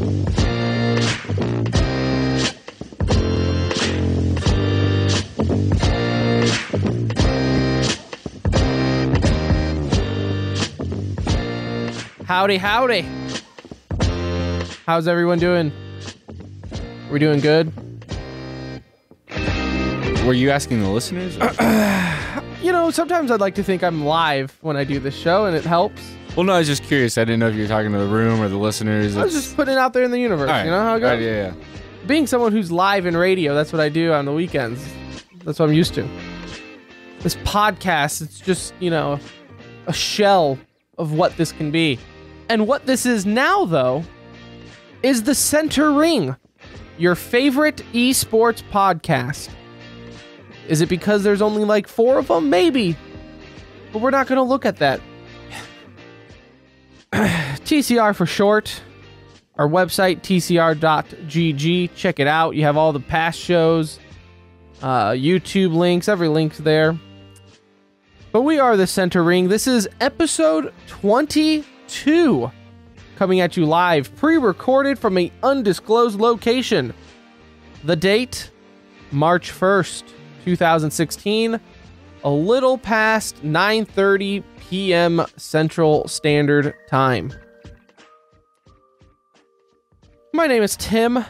Howdy, howdy. How's everyone doing? We doing good? Were you asking the listeners? You know, sometimes I'd like to think I'm live when I do this show, and it helps. Well, no, I was just curious. I didn't know if you were talking to the room or the listeners. I was It's- just putting it out there in the universe. All right. You know how it goes? right, yeah, yeah. Being someone who's live in radio, that's what I do on the weekends. That's what I'm used to. This podcast, it's just, you know, a shell of what this can be. And what this is now, though, is the Center Ring, your favorite esports podcast. Is it because there's only like four of them? Maybe. But we're not going to look at that. TCR for short. Our website, tcr.gg. Check it out. You have all the past shows, uh, YouTube links, every link's there. But we are the Center Ring. This is episode 22 coming at you live, pre recorded from an undisclosed location. The date, March 1st, 2016, a little past 9:30 p.m. Central Standard Time. My name is Tim.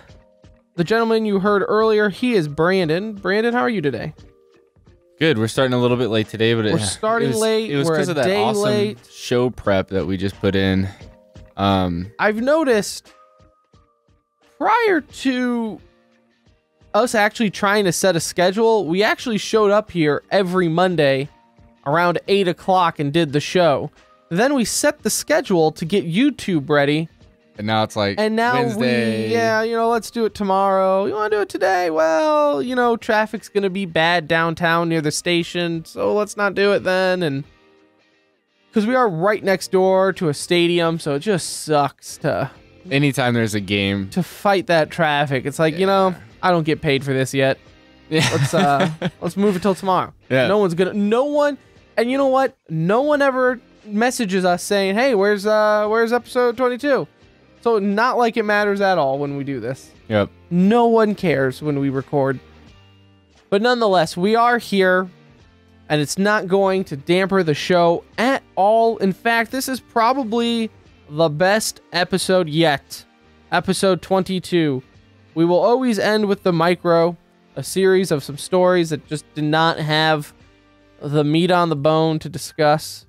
The gentleman you heard earlier, he is Brandon. Brandon, how are you today? Good. We're starting a little bit late today, but it, We're starting it was, late, It was because of that awesome late. show prep that we just put in. Um, I've noticed prior to us actually trying to set a schedule, we actually showed up here every Monday around 8 o'clock and did the show. Then we set the schedule to get YouTube ready. and now it's like And now Wednesday. we, yeah, you know, let's do it tomorrow. You want to do it today? Well, you know, traffic's going to be bad downtown near the station, so let's not do it then. And because we are right next door to a stadium, so it just sucks to Anytime there's a game, to fight that traffic. It's like, you know, I don't get paid for this yet. yeah. Let's uh let's move it till tomorrow. Yeah. No one's gonna no one and you know what? No one ever messages us saying, Hey, where's uh where's episode twenty two? So not like it matters at all when we do this. yep. No one cares when we record. But nonetheless, we are here and it's not going to damper the show at all. In fact, this is probably the best episode yet. Episode 22. We will always end with the micro, a series of some stories that just did not have the meat on the bone to discuss.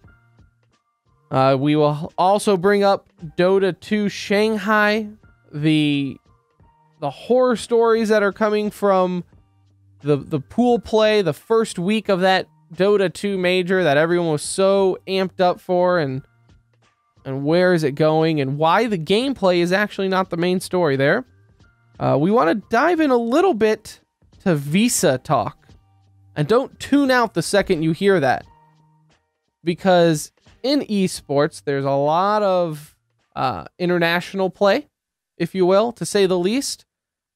Uh, we will also bring up Dota 2 Shanghai, the the horror stories that are coming from the the pool play, the first week of that Dota 2 major that everyone was so amped up for and and where is it going and why the gameplay is actually not the main story there. Uh, we want to dive in a little bit to Visa talk. And don't tune out the second you hear that. Because in esports, there's a lot of uh, international play, if you will, to say the least.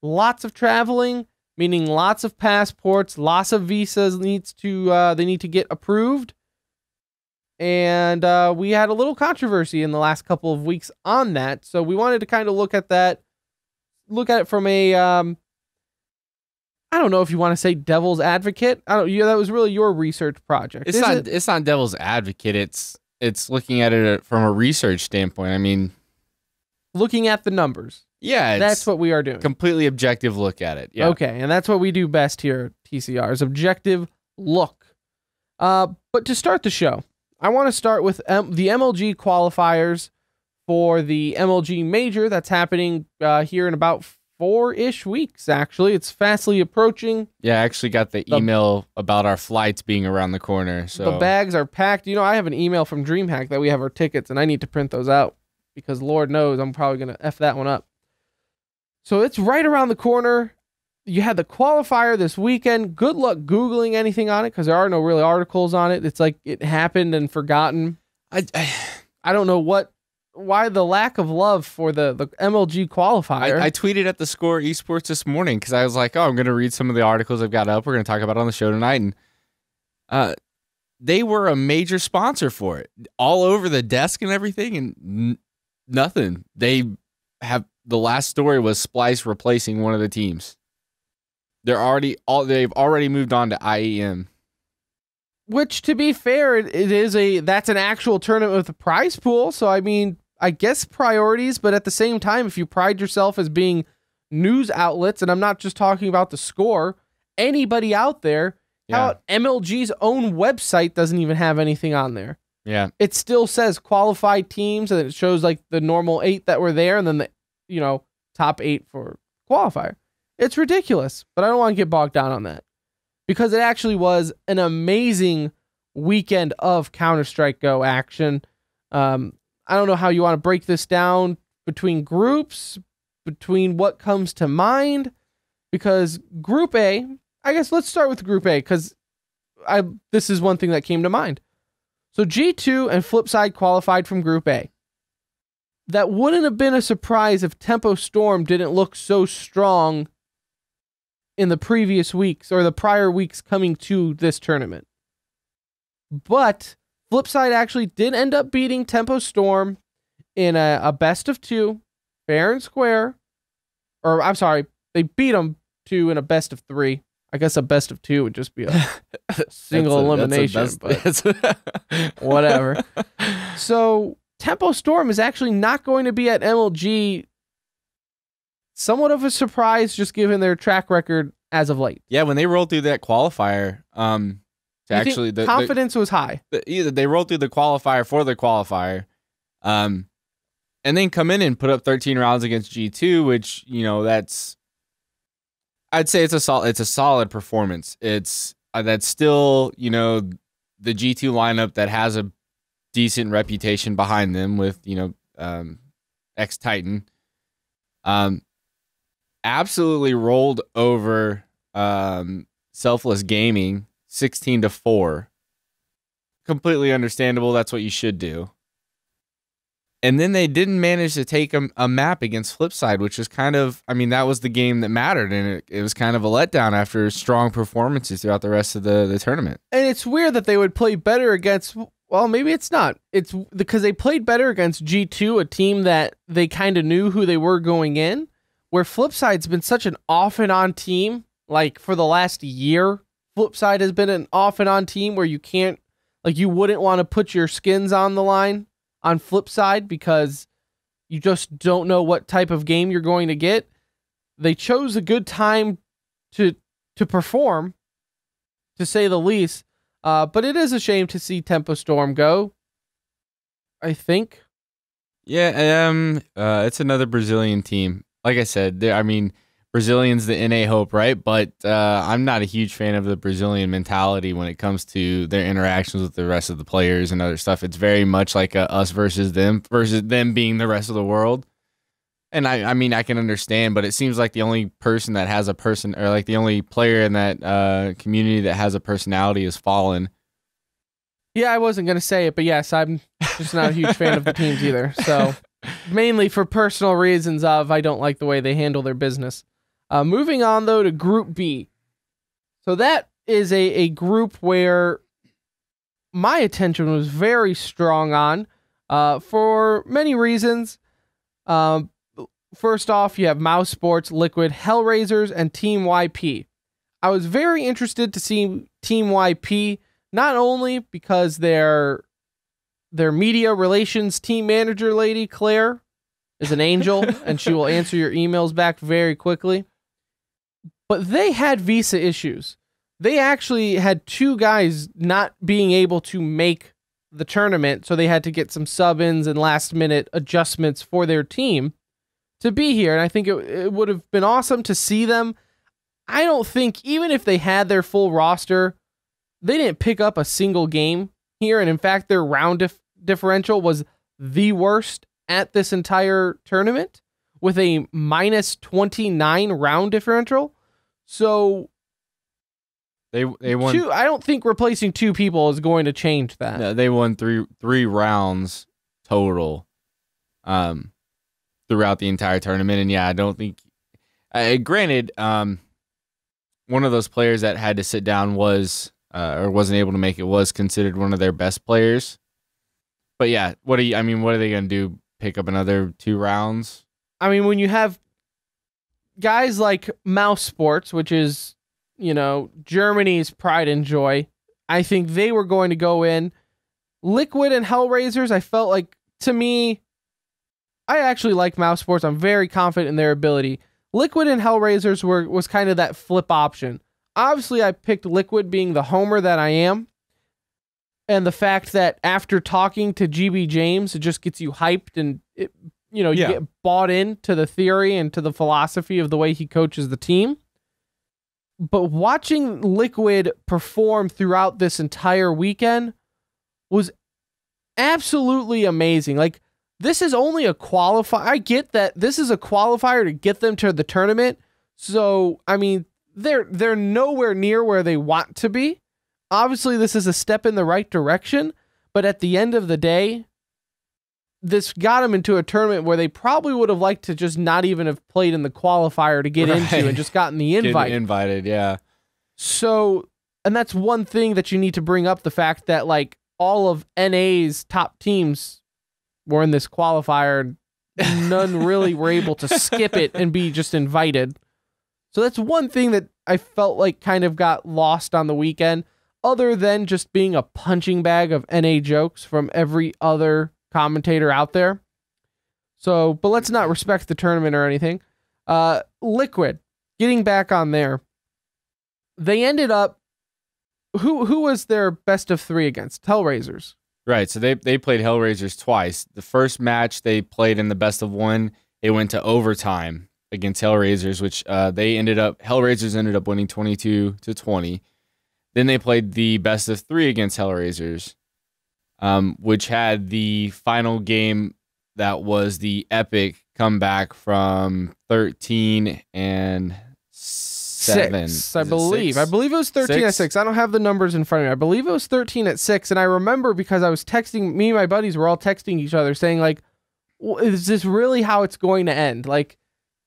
Lots of traveling, meaning lots of passports, lots of visas needs to uh, they need to get approved. And uh, we had a little controversy in the last couple of weeks on that, so we wanted to kind of look at that, look at it from a um, I don't know if you want to say devil's advocate. I don't. Yeah, that was really your research project. It's is not. it? It's not devil's advocate. It's it's looking at it from a research standpoint. I mean, looking at the numbers. yeah, it's That's what we are doing. completely objective look at it. Yeah. Okay, and that's what we do best here at TCR is objective look. Uh, but to start the show, I want to start with M- the MLG qualifiers for the MLG Major that's happening uh, here in about four-ish weeks. Actually, it's fastly approaching. Yeah, I actually got the The- email about our flights being around the corner. So The bags are packed. You know, I have an email from DreamHack that we have our tickets, and I need to print those out because Lord knows I'm probably gonna f that one up. So it's right around the corner. You had the qualifier this weekend. Good luck googling anything on it because there are no really articles on it. It's like it happened and forgotten. I, I, I don't know what, why the lack of love for the the MLG qualifier. I, I tweeted at the score esports this morning because I was like, oh, I'm going to read some of the articles I've got up. We're going to talk about it on the show tonight. And uh, they were a major sponsor for it all over the desk and everything. And n- nothing. They have the last story was Splyce replacing one of the teams. They're already all they've already moved on to IEM. Which, to be fair, it, it is a that's an actual tournament with a prize pool. So I mean, I guess priorities, but at the same time, if you pride yourself as being news outlets, and I'm not just talking about the score, anybody out there, Yeah. how MLG's own website doesn't even have anything on there. Yeah. It still says qualified teams, and it shows like the normal eight that were there, and then the you know top eight for qualifier. It's ridiculous, but I don't want to get bogged down on that because it actually was an amazing weekend of Counter Strike Go action. Um, I don't know how you want to break this down between groups, between what comes to mind, because Group A, I guess let's start with Group A because I this is one thing that came to mind. So G2 and Flipside qualified from Group A. That wouldn't have been a surprise if Tempo Storm didn't look so strong in the previous weeks or the prior weeks coming to this tournament. But Flipside actually did end up beating Tempo Storm in a, a best of two, fair and square. Or I'm sorry, they beat them two in a best of three. I guess a best of two would just be a single elimination, but but whatever. So Tempo Storm is actually not going to be at MLG. Somewhat of a surprise, just given their track record as of late. yeah, when they rolled through that qualifier, um, to You actually the, the, confidence was high. the either they rolled through the qualifier for the qualifier, um, and then come in and put up 13 rounds against G2, which you know that's, I'd say it's a solid it's a solid performance. It's uh, that's still you know the G2 lineup that has a decent reputation behind them with you know um, ex Titan, um, absolutely rolled over um, Selfless Gaming 16 to four completely understandable. That's what you should do. And then they didn't manage to take a, a map against Flipside, which is kind of, I mean, that was the game that mattered. And it, it was kind of a letdown after strong performances throughout the rest of the, the tournament. And it's weird that they would play better against. Well, maybe it's not. It's because they played better against G2, a team that they kind of knew who they were going in. Where Flipside's been such an off and on team, like for the last year, Flipside has been an off and on team where you can't, like, you wouldn't want to put your skins on the line on Flipside because you just don't know what type of game you're going to get. They chose a good time to to perform, to say the least. Uh, but it is a shame to see Tempo Storm go. I think. Yeah, um, uh, it's another Brazilian team. Like I said, I mean, Brazilians the NA hope, right? But uh, I'm not a huge fan of the Brazilian mentality when it comes to their interactions with the rest of the players and other stuff. It's very much like a us versus them versus them being the rest of the world. And I, I mean, I can understand, but it seems like the only person that has a person, or like the only player in that uh, community that has a personality is Fallen. Yeah, I wasn't gonna say it, but yes, I'm just not a huge fan of the teams either. So mainly for personal reasons of I don't like the way they handle their business. Uh, moving on though to Group B. So that is a, a group where my attention was very strong on uh, for many reasons. Um, first off, you have mousesports, Liquid, Hellraisers, and Team YP. I was very interested to see Team YP not only because their their media relations team manager lady Claire is an angel and she will answer your emails back very quickly. But they had visa issues. They actually had two guys not being able to make the tournament, so they had to get some sub-ins and last minute adjustments for their team to be here. And I think it, it would have been awesome to see them. I don't think even if they had their full roster, they didn't pick up a single game here, and in fact, their round dif- differential was the worst at this entire tournament with a minus 29 round differential. So, They they won two, I don't think replacing two people is going to change that. No, they won three three rounds total, um, throughout the entire tournament. And yeah, I don't think. Uh, granted, um, one of those players that had to sit down was uh, or wasn't able to make it was considered one of their best players. But yeah, what are you? I mean, what are they gonna do? Pick up another two rounds? I mean, when you have guys like mousesports, which is, you know, Germany's pride and joy, I think they were going to go in. Liquid and Hellraisers, I felt like to me, I actually like mousesports. I'm very confident in their ability. Liquid and Hellraisers were was kind of that flip option. Obviously, I picked Liquid being the homer that I am. And the fact that after talking to GB James, it just gets you hyped and it, you know, you Yeah. get bought into the theory and to the philosophy of the way he coaches the team. But watching Liquid perform throughout this entire weekend was absolutely amazing. Like this is only a qualifier. I get that this is a qualifier to get them to the tournament. So, I mean, they're they're nowhere near where they want to be. Obviously, this is a step in the right direction, but at the end of the day, this got them into a tournament where they probably would have liked to just not even have played in the qualifier to get into and just gotten the Getting invite. invited, yeah. So, and that's one thing that you need to bring up the fact that like all of NA's top teams were in this qualifier. and None really were able to skip it and be just invited. So that's one thing that I felt like kind of got lost on the weekend, other than just being a punching bag of NA jokes from every other commentator out there. So, but let's not respect the tournament or anything. Uh, Liquid, getting back on there, they ended up. Who who was their best of three against? Hellraisers. Right. So they they played Hellraisers twice. The first match they played in the best of one, it went to overtime against Hellraisers, which uh, they ended up Hellraisers ended up winning twenty two to twenty. Then they played the best of three against Hellraisers, um, which had the final game that was the epic comeback from thirteen and seven. Six, I Is believe. six? I believe it was 13 at Six? I don't have the numbers in front of me. I believe it was 13 at 6. And I remember because I was texting, me and my buddies were all texting each other saying, like, "W- is this really how it's going to end? Like,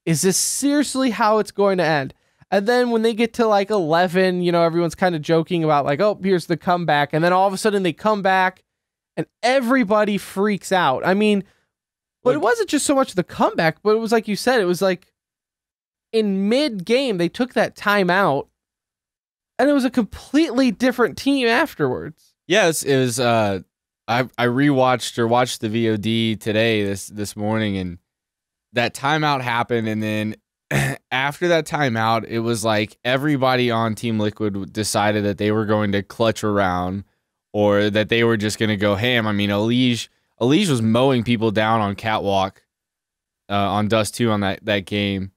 is this seriously how it's going to end? And then when they get to like 11, you know, everyone's kind of joking about, like, oh, here's the comeback. And then all of a sudden they come back and everybody freaks out. I mean, but it wasn't just so much the comeback, but it was like you said, it was like in mid game they took that timeout, and it was a completely different team afterwards. Yes, it was. Uh, I I rewatched or watched the VOD today this this morning, and that timeout happened, and then after that timeout, it was like everybody on Team Liquid decided that they were going to clutch around, or that they were just going to go ham. I mean, EliGE EliGE was mowing people down on catwalk, uh, on Dust Two on that that game,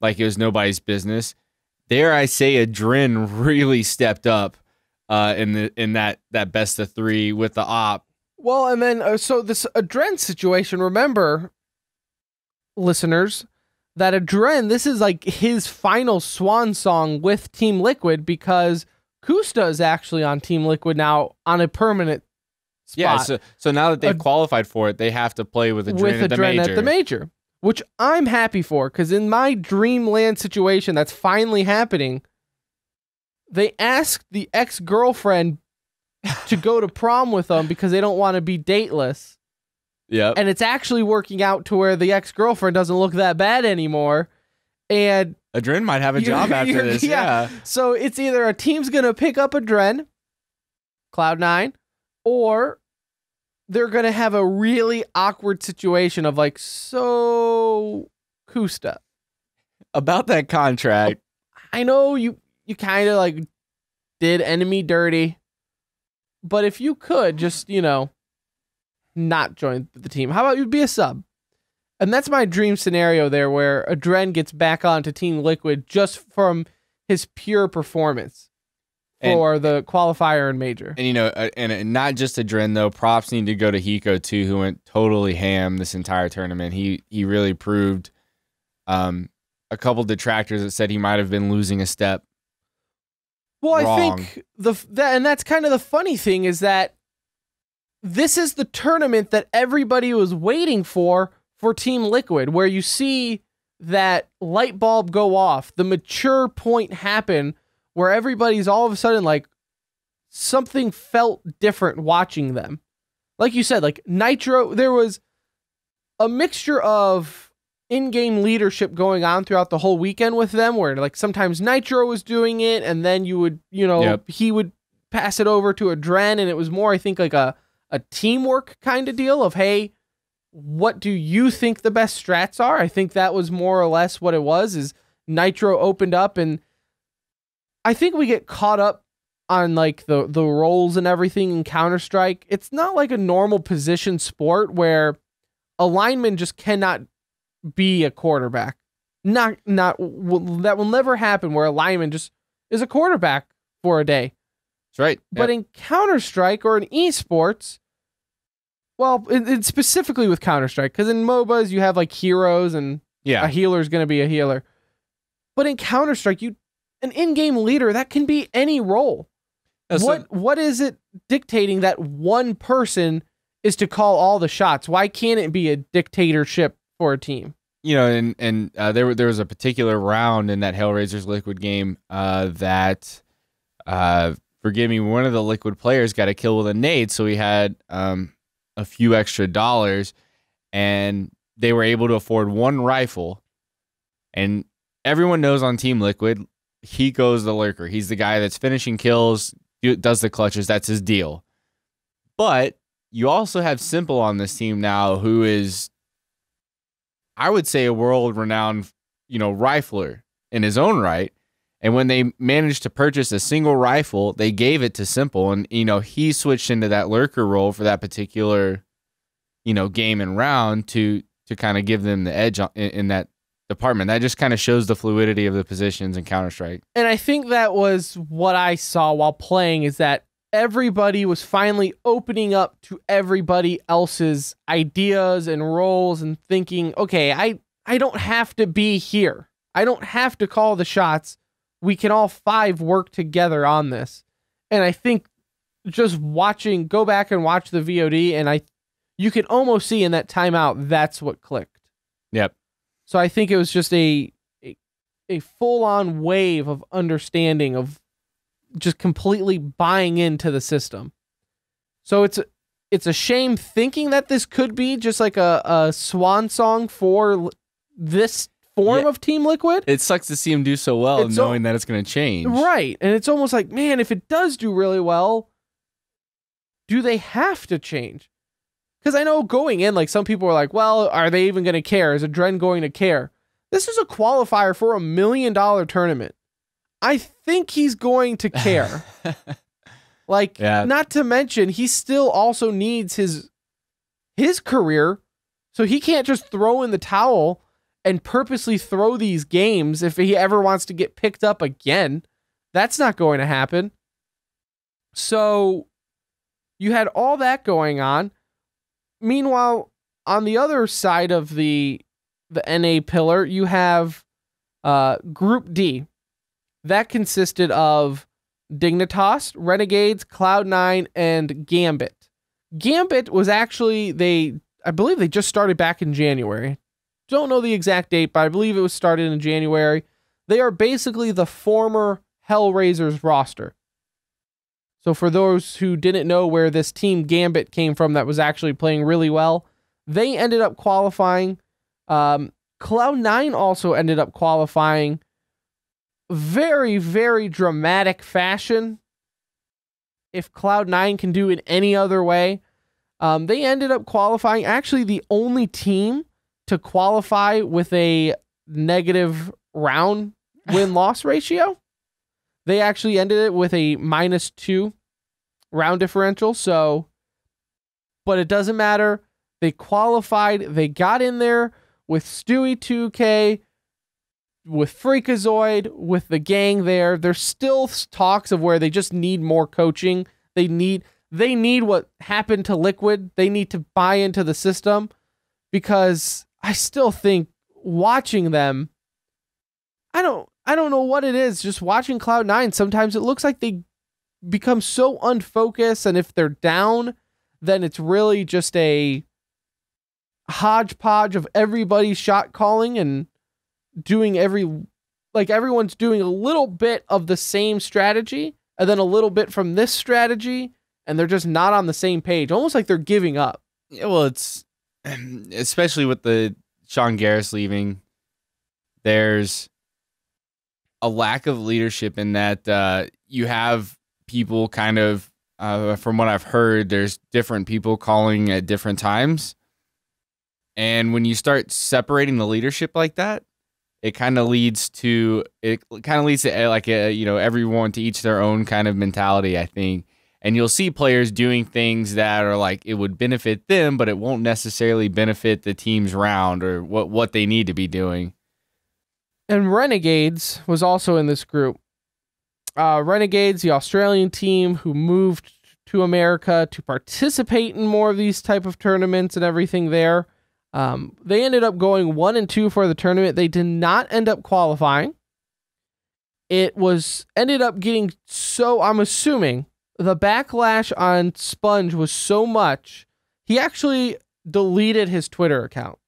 like it was nobody's business. Dare I say, Adren really stepped up uh, in the in that that best of three with the op. Well, and then uh, so this Adren situation. Remember, listeners, that Adren this is like his final swan song with Team Liquid because koosta is actually on Team Liquid now on a permanent spot. Yeah, so so now that they've Ad- qualified for it, they have to play with Adren, with at the major. at the major, which I'm happy for because in my dreamland situation that's finally happening, they asked the ex girlfriend to go to prom with them because they don't want to be dateless. Yep. And it's actually working out to where the ex girlfriend doesn't look that bad anymore. And Adren might have a job after this. yeah. Yeah. so it's either a team's going to pick up Adren, Cloud9, or they're going to have a really awkward situation of like, so koosta, About that contract. I know you you kind of like did enemy dirty, but if you could just, you know, not join the team, how about you be a sub? And that's my dream scenario there where Adren gets back onto Team Liquid just from his pure performance And- for the qualifier and major. And you know, uh, and, and not just Adren though. Props need to go to Hiko too, who went totally ham this entire tournament. He he really proved. Um, a couple detractors that said he might have been losing a step. Well, I think the that and that's kind of the funny thing is that this is the tournament that everybody was waiting for for Team Liquid, where you see that light bulb go off, the mature point happen, where everybody's all of a sudden like something felt different watching them. Like you said, like Nitro, there was a mixture of in-game leadership going on throughout the whole weekend with them where like sometimes Nitro was doing it and then you would, you know, Yep. he would pass it over to Adren and it was more I think like a a teamwork kind of deal of hey, what do you think the best strats are? I think that was more or less what it was is Nitro opened up and I think we get caught up on like the the roles and everything in Counter Strike. It's not like a normal position sport where a lineman just cannot be a quarterback. Not not that will never happen where a lineman just is a quarterback for a day. That's right. But in Counter Strike or in esports, well, it, it's specifically with Counter Strike because in MOBAs you have like heroes and yeah. a healer is going to be a healer. But in Counter Strike, you an in-game leader that can be any role. What what is it dictating that one person is to call all the shots? Why can't it be a dictatorship for a team? you know, and and uh, there there was a particular round in that Hellraisers Liquid game uh, that, uh, forgive me, one of the Liquid players got a kill with a nade, so he had um, a few extra dollars, and they were able to afford one rifle, and everyone knows on Team Liquid, he goes the lurker. He's the guy that's finishing kills, does the clutches. That's his deal. But you also have s1mple on this team now, who is I would say a world renowned, you know, rifler in his own right. And when they managed to purchase a single rifle, they gave it to s1mple. And, you know, he switched into that lurker role for that particular, you know, game and round to to kind of give them the edge in, in that department. That just kind of shows the fluidity of the positions in Counter Strike. And I think that was what I saw while playing is that everybody was finally opening up to everybody else's ideas and roles and thinking, okay, I I don't have to be here. I don't have to call the shots. We can all five work together on this. And I think just watching go back and watch the VOD and I you can almost see in that timeout that's what clicked. Yep. So I think it was just a a, a full on wave of understanding of just completely buying into the system. So it's it's a shame thinking that this could be just like a, a swan song for this form Yeah. of Team Liquid. It sucks to see him do so well, It's knowing that it's going to change. Right. And it's almost like, man, if it does do really well, do they have to change? Because I know going in, like some people are like, well, are they even going to care? Is Adren going to care? This is a qualifier for a million dollar tournament. I think he's going to care. like, Yeah. not to mention, he still also needs his his career, so he can't just throw in the towel and purposely throw these games if he ever wants to get picked up again. That's not going to happen. So you had all that going on. Meanwhile, on the other side of the the NA pillar, you have uh, Group D. That consisted of Dignitas, Renegades, Cloud9, and Gambit. Gambit was actually they I believe they just started back in January. Don't know the exact date, but I believe it was started in January. They are basically the former Hellraisers roster. So for those who didn't know where this team Gambit came from that was actually playing really well, they ended up qualifying. Um, Cloud9 also ended up qualifying very, very dramatic fashion. If Cloud9 can do it any other way, um, they ended up qualifying. Actually, the only team to qualify with a negative round win loss ratio. They actually ended it with a minus two round differential. So, but it doesn't matter. They qualified. They got in there with Stewie2K, with Freakazoid, with the gang there. There's still talks of where they just need more coaching. They need they need what happened to Liquid. They need to buy into the system because I still think watching them I don't I don't know what it is. Just watching Cloud9, sometimes it looks like they become so unfocused and if they're down, then it's really just a hodgepodge of everybody shot calling and doing every like everyone's doing a little bit of the same strategy and then a little bit from this strategy and they're just not on the same page almost like they're giving up Yeah, well, it's especially with the Sean Gares leaving. There's a lack of leadership in that uh, you have people kind of, uh, from what I've heard, there's different people calling at different times. And when you start separating the leadership like that, it kind of leads to it kind of leads to eh, like a, you know everyone to each their own kind of mentality. I think, and you'll see players doing things that are like it would benefit them, but it won't necessarily benefit the team's round or what what they need to be doing. And Renegades was also in this group. Uh, Renegades, the Australian team who moved to America to participate in more of these type of tournaments and everything there. Um, they ended up going one and two for the tournament. They did not end up qualifying. It was ended up getting so. I'm assuming the backlash on SPUNJ was so much. He actually deleted his Twitter account.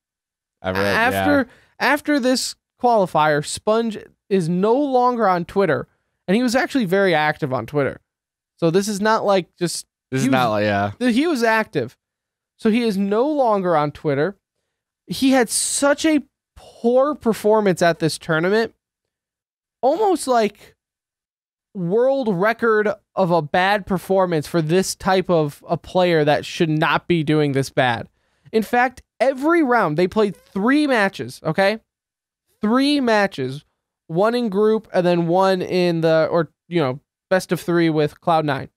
Read after yeah. after this qualifier, SPUNJ is no longer on Twitter, and he was actually very active on Twitter. So this is not like just This is not like yeah. he was active. So he is no longer on Twitter. He had such a poor performance at this tournament, almost like world record of a bad performance for this type of a player that should not be doing this bad. In fact, every round they played three matches, okay? Three matches, one in group and then one in the or you know, best of 3 with Cloud9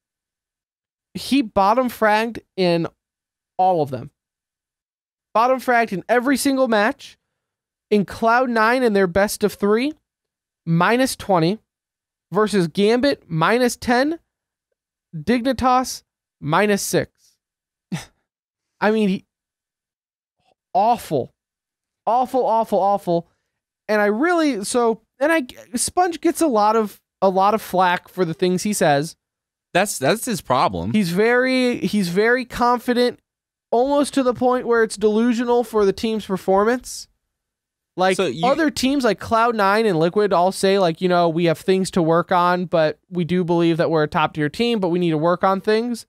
he bottom fragged in all of them. Bottom fragged in every single match. In Cloud9 in their best of three, minus 20 versus Gambit, minus 10, Dignitas, minus 6. I mean, he, awful. Awful, awful, awful. And I really so and I SPUNJ gets a lot of a lot of flack for the things he says. That's that's his problem. He's very he's very confident, almost to the point where it's delusional for the team's performance. Like So you- other teams like Cloud9 and Liquid all say like, you know, we have things to work on, but we do believe that we're a top tier team, but we need to work on things.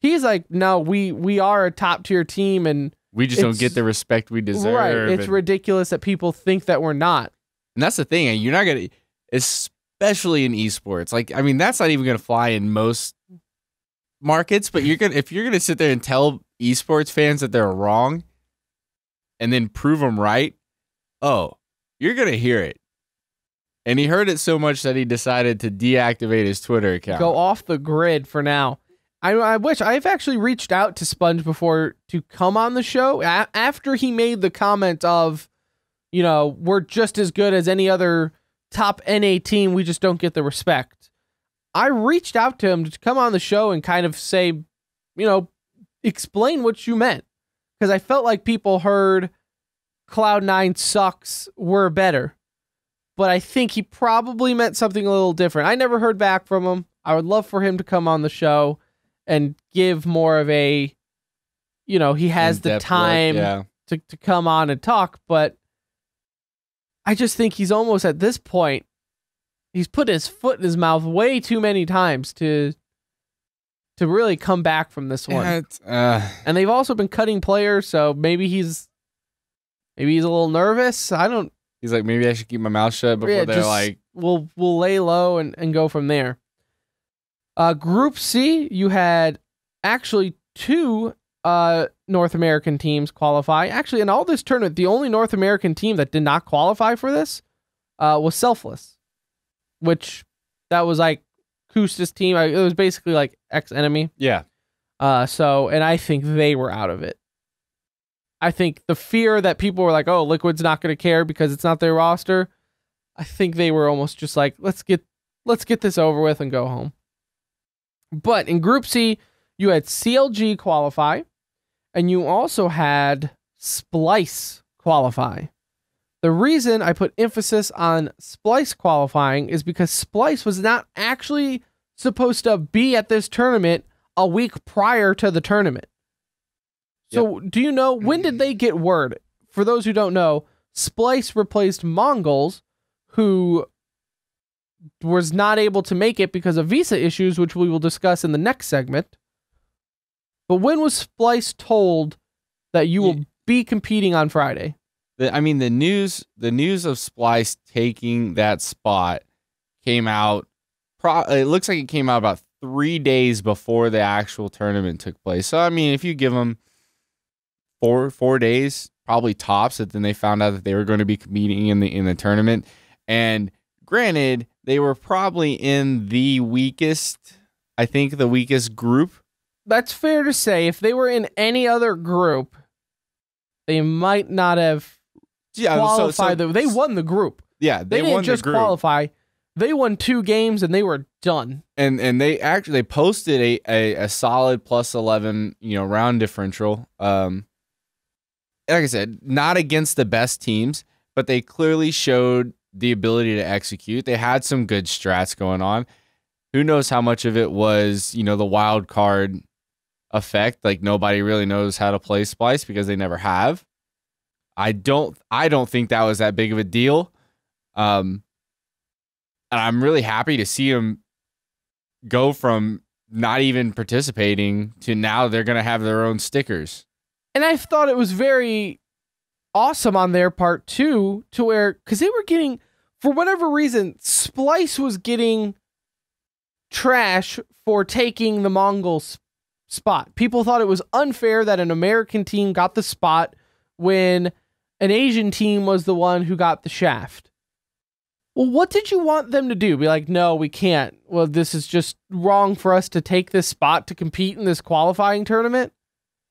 He's like, no, we we are a top tier team and we just don't get the respect we deserve. right, it's and, ridiculous that people think that we're not. and that's the thing. and You're not gonna, especially in esports. Like, I mean, that's not even gonna fly in most markets. But you're gonna if you're gonna sit there and tell esports fans that they're wrong, and then prove them right. Oh, you're gonna hear it. And he heard it so much that he decided to deactivate his Twitter account. go off the grid for now. I, I wish I've actually reached out to SPUNJ before to come on the show a- after he made the comment of, you know, we're just as good as any other top NA team. We just don't get the respect. I reached out to him to come on the show and kind of say, you know, explain what you meant because I felt like people heard Cloud9 sucks, we're better. But I think he probably meant something a little different. I never heard back from him. I would love for him to come on the show and give more of a, you know, he has the look, time yeah. to, to come on and talk, but I just think he's almost at this point, he's put his foot in his mouth way too many times to to really come back from this one. Yeah, uh, And they've also been cutting players, so maybe he's maybe he's a little nervous. I don't he's like, maybe I should keep my mouth shut before yeah, they're just- like, we'll we'll lay low and, and go from there. Uh, Group C, you had actually two uh, North American teams qualify. Actually, in all this tournament, the only North American team that did not qualify for this uh, was Selfless, which that was like koosta's team. It was basically like ex enemy. yeah, Uh, so, and I think they were out of it. I think the fear that people were like, "Oh, Liquid's not going to care because it's not their roster." I think they were almost just like, "Let's get, let's get this over with and go home." But in Group C, you had CLG qualify, and you also had Splyce qualify. The reason I put emphasis on Splyce qualifying is because Splyce was not actually supposed to be at this tournament a week prior to the tournament. So, do you know when did they get word? For those who don't know, Splyce replaced MongolZ, who was not able to make it because of visa issues, which we will discuss in the next segment. But when was Splyce told that you will be competing on Friday? the, I mean the news the news of Splyce taking that spot came out. Pro, it looks like it came out about three days before the actual tournament took place. So I mean, if you give them four four days, probably tops, that then they found out that they were going to be competing in the in the tournament. And granted, they were probably in the weakest, I think, the weakest group. That's fair to say. If they were in any other group, they might not have Yeah, qualified. so, so the- they won the group. Yeah, They, they, didn't won just the group. qualify. They won two games and they were done. and and they actually they posted a, a a solid plus 11 you know round differential um like i said not against the best teams but they clearly showed the ability to execute. They had some good strats going on. Who knows how much of it was you know the wild card effect like nobody really knows how to play Splyce because they never have. I don't i don't think that was that big of a deal. Um and i'm really happy to see them go from not even participating to now they're going to have their own stickers. And I thought it was very awesome on their part too, to where because they were getting, for whatever reason, Splyce was getting trash for taking the MongolZ spot. People thought it was unfair that an American team got the spot when an Asian team was the one who got the shaft. Well, what did you want them to do? Be like, no, we can't. Well, this is just wrong for us to take this spot to compete in this qualifying tournament.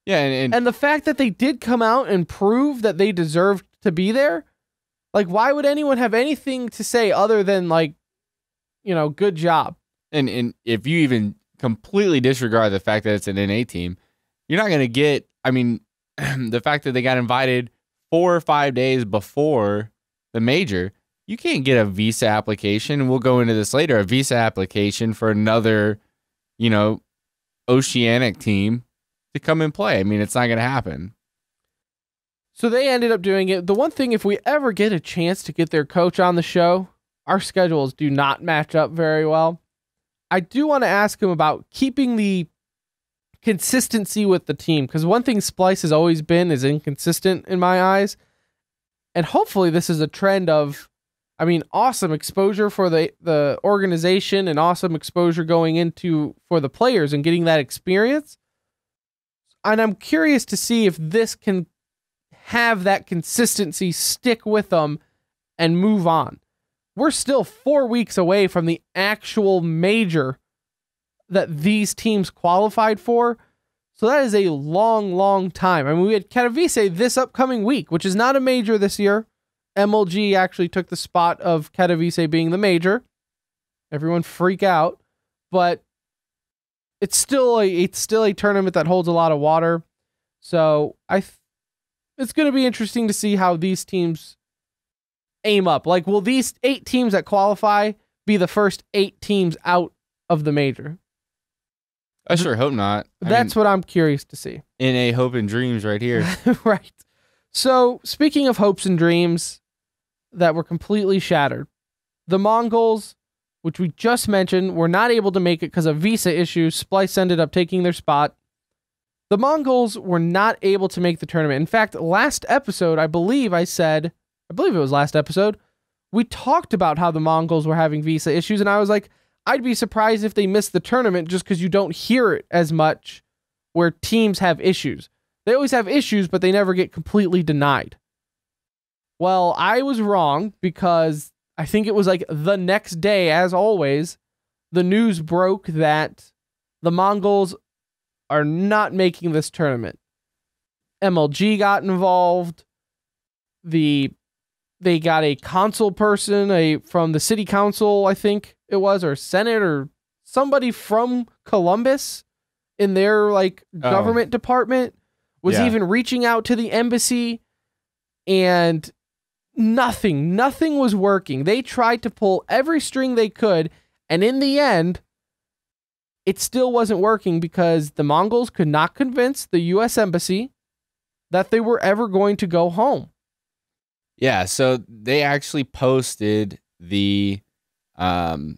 Yeah, and, and, And the fact that they did come out and prove that they deserved to be there, like, why would anyone have anything to say other than, like, you know, good job? and and if you even completely disregard the fact that it's an NA team, you're not going to get. I mean, the fact that they got invited four or five days before the major, you can't get a visa application. We'll go into this later. A visa application for another, you know, oceanic team to come and play. I mean, it's not going to happen. So they ended up doing it. The one thing, if we ever get a chance to get their coach on the show, our schedules do not match up very well. I do want to ask him about keeping the consistency with the team because one thing Splyce has always been is inconsistent in my eyes. And hopefully, this is a trend of, I mean, awesome exposure for the, the organization and awesome exposure going into for the players and getting that experience. And I'm curious to see if this can have that consistency stick with them and move on. We're still four weeks away from the actual major that these teams qualified for. So that is a long, long time. I mean, we had Katowice this upcoming week, which is not a major this year. MLG actually took the spot of Katowice being the major. Everyone freak out, but it's still a it's still a tournament that holds a lot of water. So I, th- it's going to be interesting to see how these teams aim up. Like, will these eight teams that qualify be the first eight teams out of the major? I sure hope not. I That's what I'm curious to see. In a Hope and Dreams right here. right. So, speaking of hopes and dreams that were completely shattered, the MongolZ, which we just mentioned, were not able to make it because of visa issues. Splyce ended up taking their spot. The MongolZ were not able to make the tournament. In fact, last episode, I believe I said, I believe it was last episode, we talked about how the MongolZ were having visa issues, and I was like, I'd be surprised if they missed the tournament just because you don't hear it as much where teams have issues. They always have issues, but they never get completely denied. Well, I was wrong because I think it was like the next day, as always, the news broke that the MongolZ are not making this tournament. MLG got involved. The they got a council person, a from the city council, I think it was, or senate, or somebody from Columbus in their like Oh. government department was Yeah. even reaching out to the embassy and nothing nothing was working they tried to pull every string they could and in the end it still wasn't working because the MongolZ could not convince the US embassy that they were ever going to go home Yeah, so they actually posted the um,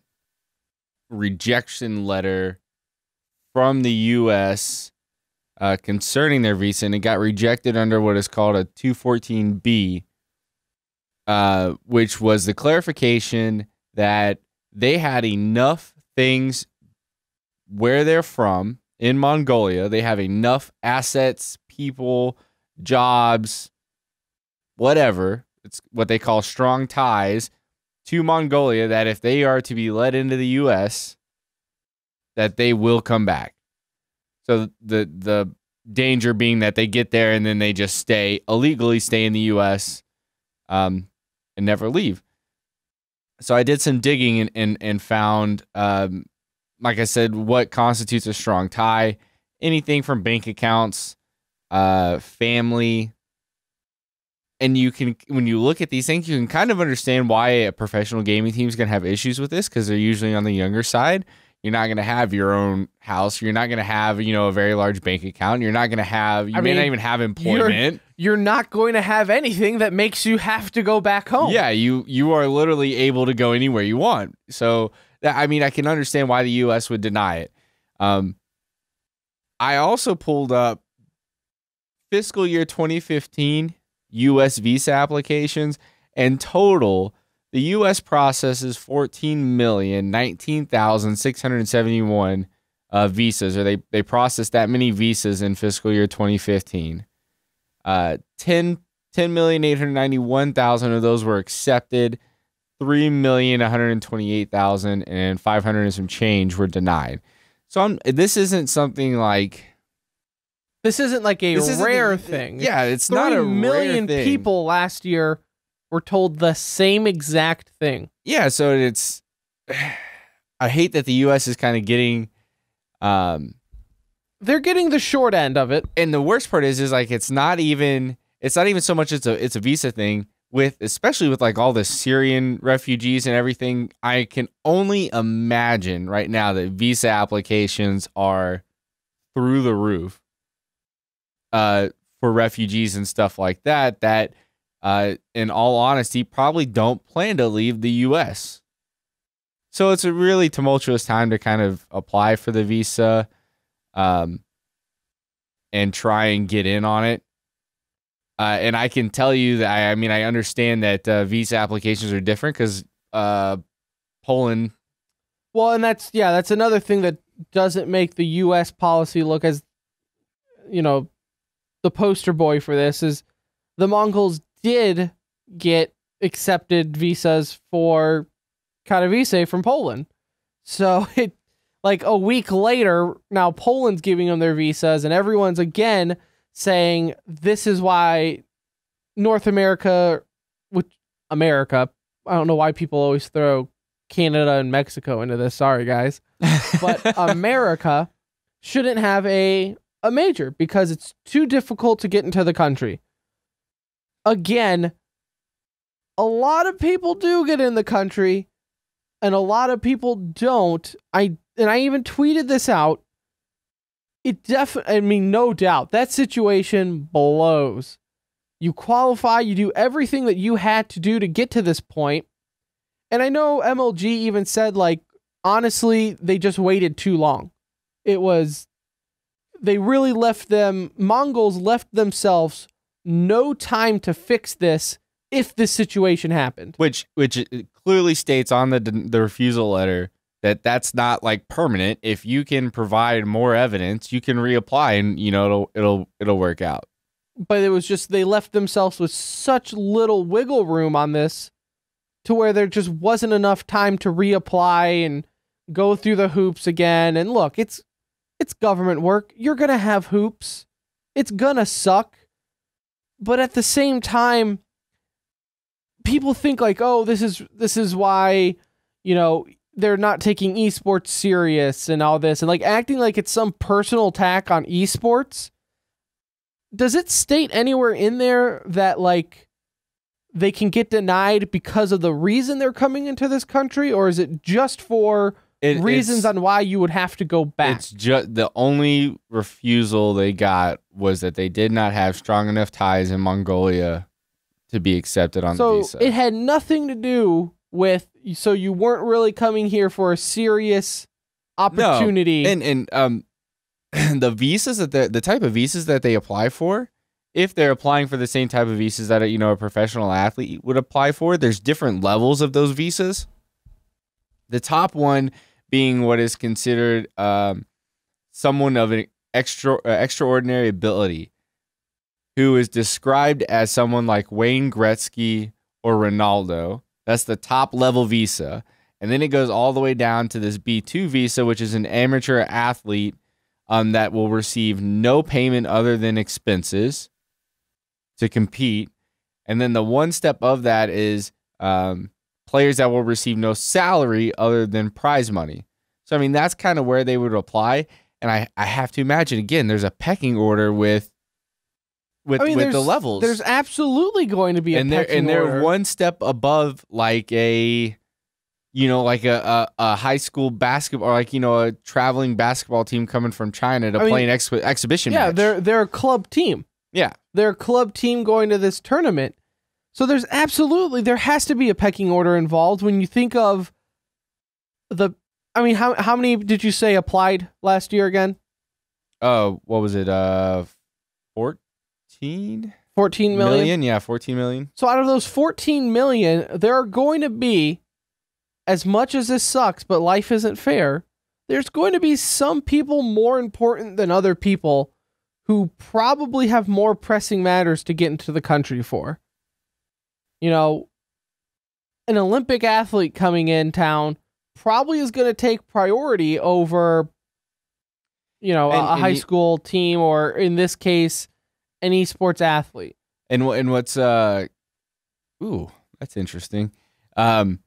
rejection letter from the U.S. Uh, concerning their visa, and it got rejected under what is called a 214B, uh, which was the clarification that they had enough things where they're from in Mongolia. They have enough assets, people, jobs, whatever. It's what they call strong ties to Mongolia that if they are to be let into the US, that they will come back. So the the danger being that they get there and then they just stay illegally stay in the US um, and never leave. So I did some digging and and, and found um, like I said, what constitutes a strong tie? Anything from bank accounts, uh, family, and you can when you look at these things, you can kind of understand why a professional gaming team is going to have issues with this because they're usually on the younger side. You're not going to have your own house. You're not going to have you know a very large bank account. You're not going to have. You I may not even have employment. You're not going to have anything that makes you have to go back home. Yeah, you you are literally able to go anywhere you want. So I mean, I can understand why the U.S. would deny it. Um, I also pulled up fiscal year 2015 U.S. visa applications, and total the U.S. processes 14 million 19,671 uh, visas, or they they processed that many visas in fiscal year 2015. Uh, 10 10,891,000 of those were accepted. 3,128,000 and 500 and some change were denied. So I'm this isn't something like This isn't like a isn't rare thing. Yeah, it's Three not a million rare thing. people last year were told the same exact thing. Yeah, so it's I hate that the US is kind of getting um They're getting the short end of it. and the worst part is is like it's not even it's not even so much it's a it's a visa thing with especially with like all the Syrian refugees and everything. I can only imagine right now that visa applications are through the roof uh for refugees and stuff like that that uh in all honesty probably don't plan to leave the US so it's a really tumultuous time to kind of apply for the visa um and try and get in on it uh, and I can tell you that I, I mean I understand that uh, visa applications are different because uh, Poland. Well, and that's yeah, that's another thing that doesn't make the US policy look as you know, the poster boy for this is the MongolZ did get accepted visas for Katowice from Poland. So it like a week later, now Poland's giving them their visas and everyone's again saying this is why North America which America, I don't know why people always throw Canada and Mexico into this. Sorry, guys. But America shouldn't have a a major because it's too difficult to get into the country. Again, a lot of people do get in the country and a lot of people don't. I and I even tweeted this out. It definitely I mean no doubt that situation blows. You qualify, you do everything that you had to do to get to this point. And I know MLG even said like honestly, they just waited too long. It was they really left them MongolZ left themselves no time to fix this if this situation happened. which which clearly states on the the refusal letter that that's not like permanent. If you can provide more evidence, you can reapply, and you know it'll it'll it'll work out. But it was just they left themselves with such little wiggle room on this to where there just wasn't enough time to reapply and go through the hoops again. And look, it's it's government work. You're going to have hoops. It's going to suck. But at the same time people think like, "Oh, this is this is why, you know, they're not taking esports serious and all this and like acting like it's some personal attack on esports." Does it state anywhere in there that like they can get denied because of the reason they're coming into this country or is it just for It- reasons on why you would have to go back? It's just the only refusal they got was that they did not have strong enough ties in Mongolia to be accepted on the so visa. it had nothing to do with so you weren't really coming here for a serious opportunity. and and um the visas that the the type of visas that they apply for if they're applying for the same type of visas that you know a professional athlete would apply for, there's different levels of those visas. The top one being what is considered um, someone of an extra uh, extraordinary ability, who is described as someone like Wayne Gretzky or Ronaldo. That's the top level visa. And then it goes all the way down to this B2 visa, which is an amateur athlete um, that will receive no payment other than expenses to compete. And then the one step of that is um, players that will receive no salary other than prize money. So, I mean, that's kind of where they would apply. And I, I have to imagine, again, there's a pecking order with with, I mean, with the levels. There's absolutely going to be a and they're and they're one step above like a you know like a, a, a high school basketball or like you know a traveling basketball team coming from China to I mean, play an ex- exhibition Yeah, match. they're they're a club team. yeah They're a club team going to this tournament. So there's absolutely there has to be a pecking order involved when you think of the I mean how how many did you say applied last year again? oh what was it uh 14 14 million. million yeah 14 million So out of those 14 million, there are going to be as much as this sucks, but life isn't fair. There's going to be some people more important than other people who probably have more pressing matters to get into the country for. You know, an Olympic athlete coming in town probably is going to take priority over you know, a, And- a and high you- school team or in this case an esports athlete. and and what's uh ooh that's interesting. Um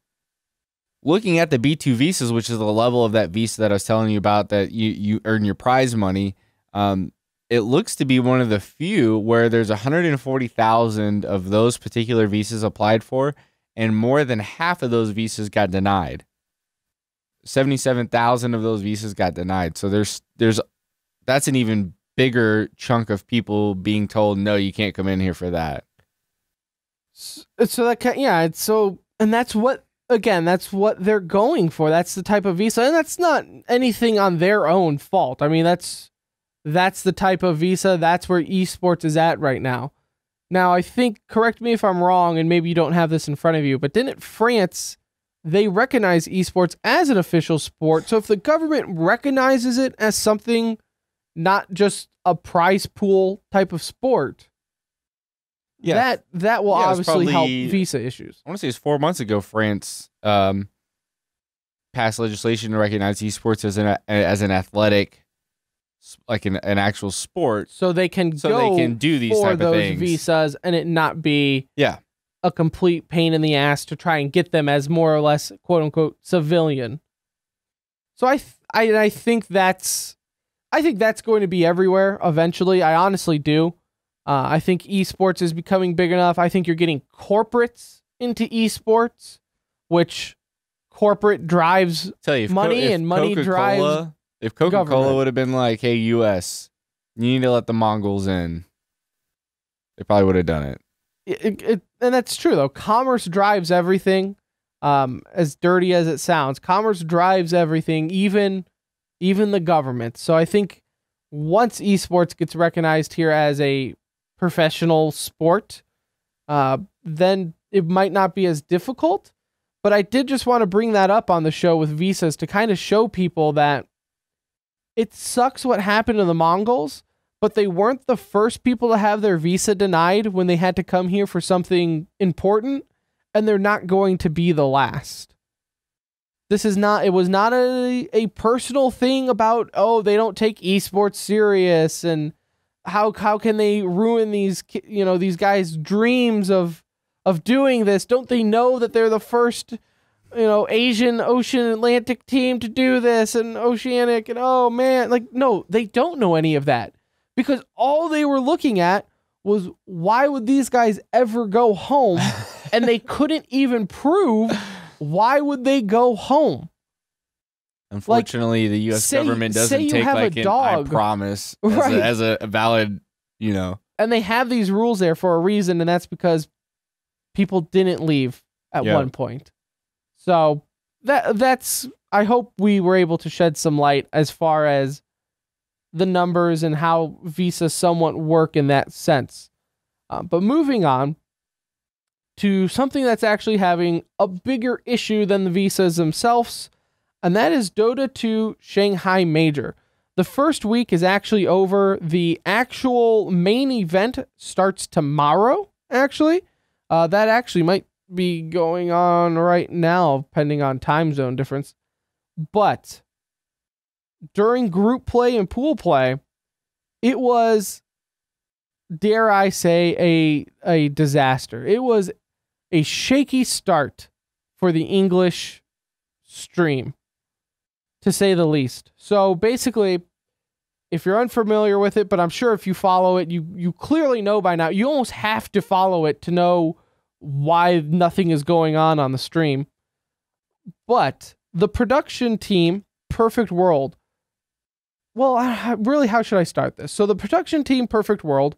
looking at the B2 visas which is the level of that visa that I was telling you about that you you earn your prize money um it looks to be one of the few where there's 140,000 of those particular visas applied for and more than half of those visas got denied. 77,000 of those visas got denied. So there's there's that's an even bigger chunk of people being told no you can't come in here for that S- So that ca- yeah, it's so and that's what again, that's what they're going for. That's the type of visa and that's not anything on their own fault. I mean, that's that's the type of visa, that's where esports is at right now. Now, I think correct me if I'm wrong and maybe you don't have this in front of you, but didn't France they recognize esports as an official sport. So if the government recognizes it as something not just a prize pool type of sport, Yeah. that that will Yeah, obviously help visa issues. I want to say it was four months ago. France um, passed legislation to recognize esports as an as an athletic, like an, an actual sport, So they can so go they can do these for type of those things. visas and it not be Yeah, a complete pain in the ass to try and get them as more or less quote unquote civilian. So I th- I I think that's I think that's going to be everywhere eventually. I honestly do. Uh, I think esports is becoming big enough. I think you're getting corporates into esports, which corporate drives tell you Money if and money Coca-Cola- If Coca Cola would have been like, "Hey, U.S., you need to let the MongolZ in," they probably would have done it. it, it, and that's true though. Commerce drives everything. Um, as dirty as it sounds, commerce drives everything, even even the government. So I think once esports gets recognized here as a professional sport, uh, then it might not be as difficult. But I did just want to bring that up on the show with visas to kind of show people that it sucks what happened to the MongolZ, but they weren't the first people to have their visa denied when they had to come here for something important, and they're not going to be the last. This is not, it was not a, a personal thing about, oh, they don't take esports serious and how how can they ruin these you know these guys dreams of of doing this? Don't they know that they're the first you know asian ocean atlantic team to do this and oceanic and oh man like no they don't know any of that. Because all they were looking at was why would these guys ever go home? And they couldn't even prove why would they go home Unfortunately, the U.S. say- government doesn't you take have a like an dog. "I promise" as, Right. a, as a valid, you know. and they have these rules there for a reason and that's because people didn't leave at Yeah. one point so that that's i hope we were able to shed some light as far as the numbers and how visas somewhat work in that sense Uh, but moving on to something that's actually having a bigger issue than the visas themselves, and that is Dota 2 Shanghai Major. The first week is actually over. The actual main event starts tomorrow, actually. Uh, that actually might be going on right now, depending on time zone difference. But during group play and pool play, it was, dare I say, a a disaster. It was a shaky start for the English stream, to say the least. So basically, if you're unfamiliar with it, but I'm sure if you follow it, you you clearly know by now. You almost have to follow it to know why nothing is going on on the stream. But the production team, Perfect World, well, really, how should I start this? So the production team, Perfect World,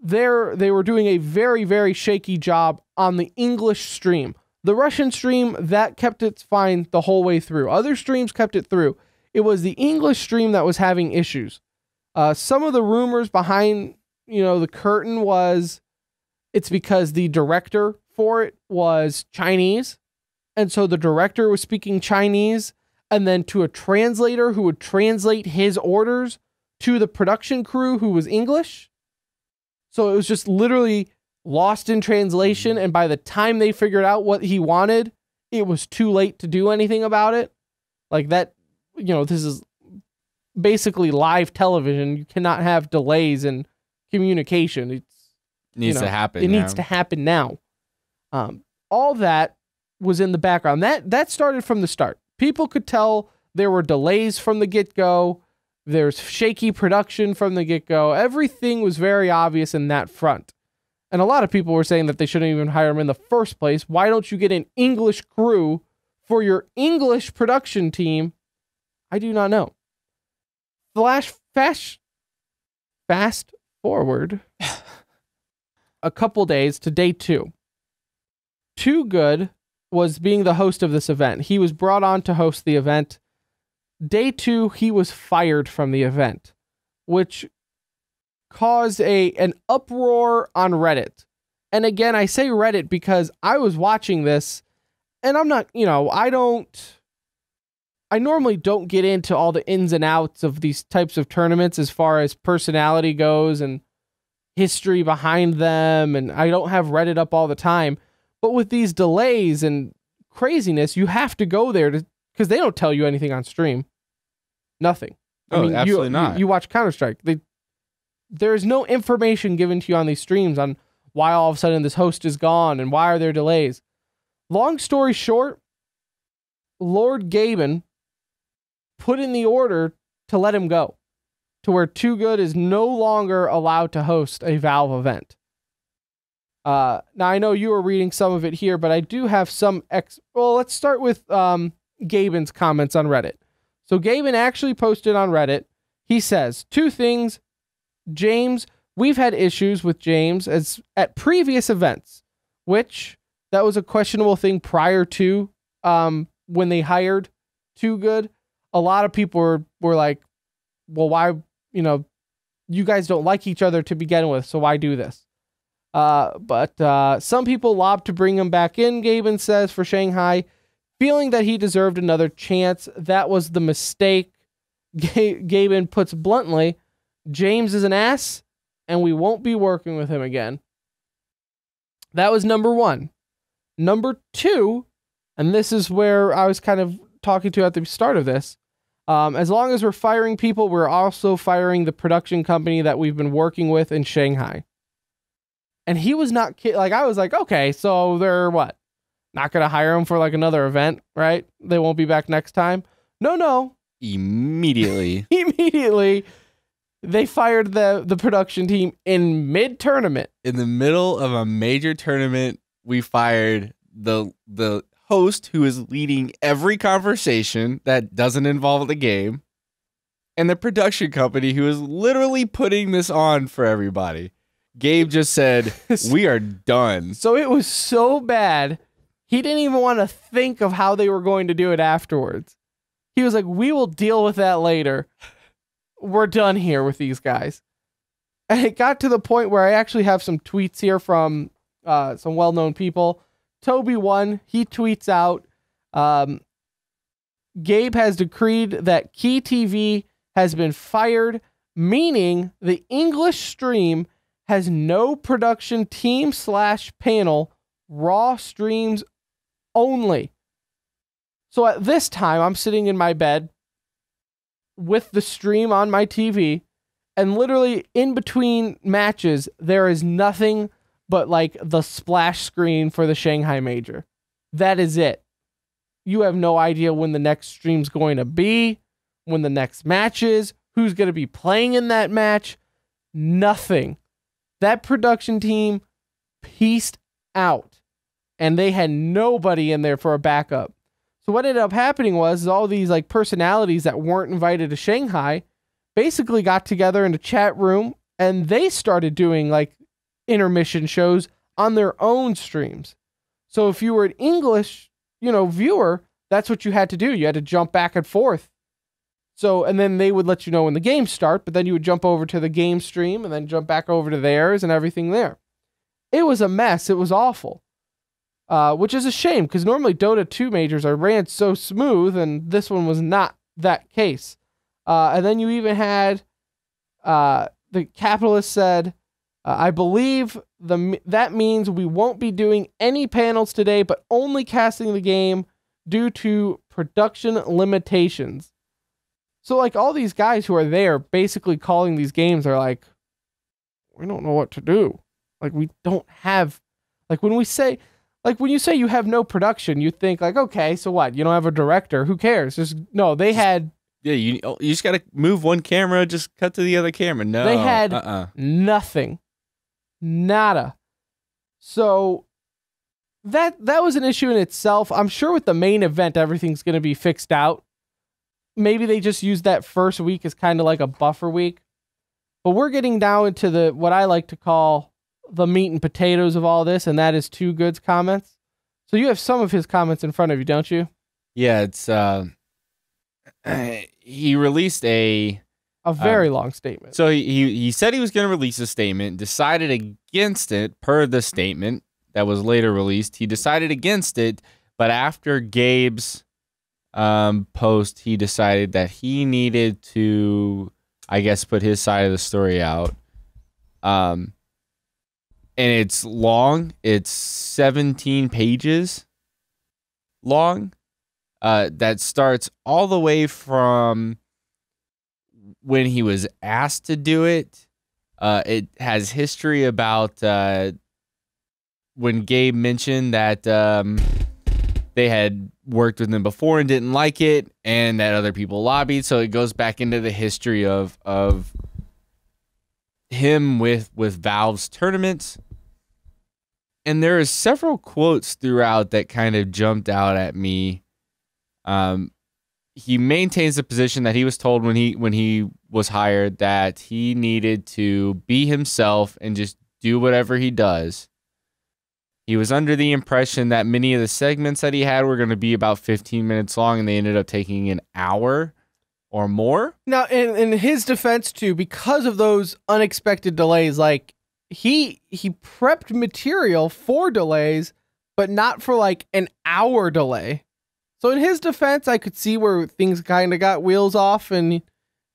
they're they were doing a very very shaky job on the English stream. The Russian stream that kept it fine the whole way through. Other streams kept it through. It was the English stream that was having issues. Uh, some of the rumors behind you know the curtain was it's because the director for it was Chinese, and so the director was speaking Chinese and then to a translator who would translate his orders to the production crew who was English. So it was just literally lost in translation. And by the time they figured out what he wanted, it was too late to do anything about it. Like that, you know, this is basically live television. You cannot have delays in communication. It's needs you know, to happen. It now. needs to happen now. Um, all that was in the background. That that started from the start people could tell there were delays from the get go. There's shaky production from the get go. Everything was very obvious in that front. And a lot of people were saying that they shouldn't even hire him in the first place. Why don't you get an English crew for your English production team? I do not know. Flash fast fast forward a couple days to day 2. 2GD was being the host of this event. He was brought on to host the event. Day two, he was fired from the event, which caused a an uproar on Reddit. And again, I say Reddit because I was watching this and I'm not, you know, I don't I normally don't get into all the ins and outs of these types of tournaments as far as personality goes and history behind them and I don't have Reddit up all the time. But with these delays and craziness, you have to go there to because they don't tell you anything on stream. Nothing. Oh, absolutely you, not. You, you watch Counter Strike. There is no information given to you on these streams on why all of a sudden this host is gone and why are there delays. Long story short, Lord Gaben put in the order to let him go, to where 2GD is no longer allowed to host a Valve event. Uh, now I know you were reading some of it here, but I do have some ex. Well, let's start with um, Gaben's comments on Reddit. So Gaben actually posted on Reddit. He says two things. James, we've had issues with James as at previous events, which that was a questionable thing prior to um, when they hired 2GD. A lot of people were were like, "Well, why? You know, you guys don't like each other to begin with, so why do this?" Uh, but uh, some people lobbed to bring him back in, Gaben says, for Shanghai, feeling that he deserved another chance. That was the mistake. G- Gaben puts bluntly, James is an ass, and we won't be working with him again. That was number one. Number two, and this is where I was kind of talking to at the start of this. Um, as long as we're firing people, we're also firing the production company that we've been working with in Shanghai and he was not ki- like I was like, okay, so they're what? Not gonna hire him for like another event, right? They won't be back next time. No, no. Immediately. Immediately, they fired the the production team in mid tournament. In the middle of a major tournament, we fired the the host who is leading every conversation that doesn't involve the game, and the production company who is literally putting this on for everybody. Gabe just said, "We are done." So it was so bad, he didn't even want to think of how they were going to do it afterwards. He was like, "We will deal with that later. We're done here with these guys." And it got to the point where I actually have some tweets here from uh, some well known people. TobiWan, he tweets out um, Gabe has decreed that KeyTV has been fired, meaning the English stream has no production team slash panel, raw streams only. So at this time, I'm sitting in my bed with the stream on my TV, and literally in between matches, there is nothing but like the splash screen for the Shanghai Major. That is it. You have no idea when the next stream's going to be, when the next match is, who's going to be playing in that match. Nothing. That production team pieced out, and they had nobody in there for a backup. So what ended up happening was all these like personalities that weren't invited to Shanghai basically got together in a chat room and they started doing like intermission shows on their own streams. So if you were an English, you know, viewer, that's what you had to do. You had to jump back and forth. So and then they would let you know when the games start, but then you would jump over to the game stream and then jump back over to theirs and everything there. It was a mess. It was awful. Uh, which is a shame because normally Dota 2 majors are ran so smooth, and this one was not that case. Uh, and then you even had uh, the capitalist said, uh, I believe the that means we won't be doing any panels today, but only casting the game due to production limitations. So, like, all these guys who are there basically calling these games are like, we don't know what to do. Like, we don't have, like, when we say, like, when you say you have no production, you think, like, okay, so what? You don't have a director. Who cares? Just, no, they had Yeah, you oh, you just gotta move one camera, just cut to the other camera. No, They had- uh-uh. nothing nada so that that was an issue in itself i'm sure with the main event everything's going to be fixed out maybe they just used that first week as kind of like a buffer week but we're getting down into the what i like to call the meat and potatoes of all this and that is 2GD's comments so you have some of his comments in front of you don't you Yeah, it's uh, he released a a very long statement So he, he he said he was going to release a statement, decided against it per the statement that was later released. He decided against it, but after Gabe's um, post, he decided that he needed to, I guess, put his side of the story out. Um, and it's long. It's 17 pages long. Uh, that starts all the way from when he was asked to do it. Uh, it has history about uh, when Gabe mentioned that um, they had worked with him before and didn't like it, and that other people lobbied. So it goes back into the history of of him with with Valve's tournaments. And there are several quotes throughout that kind of jumped out at me. Um, he maintains the position that he was told when he when he was hired that he needed to be himself and just do whatever he does. He was under the impression that many of the segments that he had were going to be about 15 minutes long and they ended up taking an hour or more. Now, in, in his defense too, because of those unexpected delays, like he he prepped material for delays, but not for like an hour delay. So in his defense, I could see where things kind of got wheels off and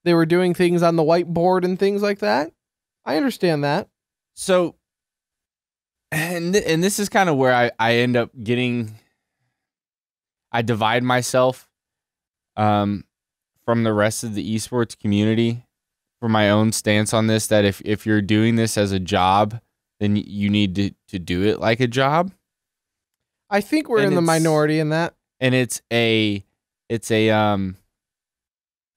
they were doing things on the whiteboard and things like that. I understand that. So and and this is kind of where I I end up getting I divide myself um from the rest of the esports community for my own stance on this that if if you're doing this as a job then you need to to do it like a job. I think we're And in the minority in that. and it's a it's a um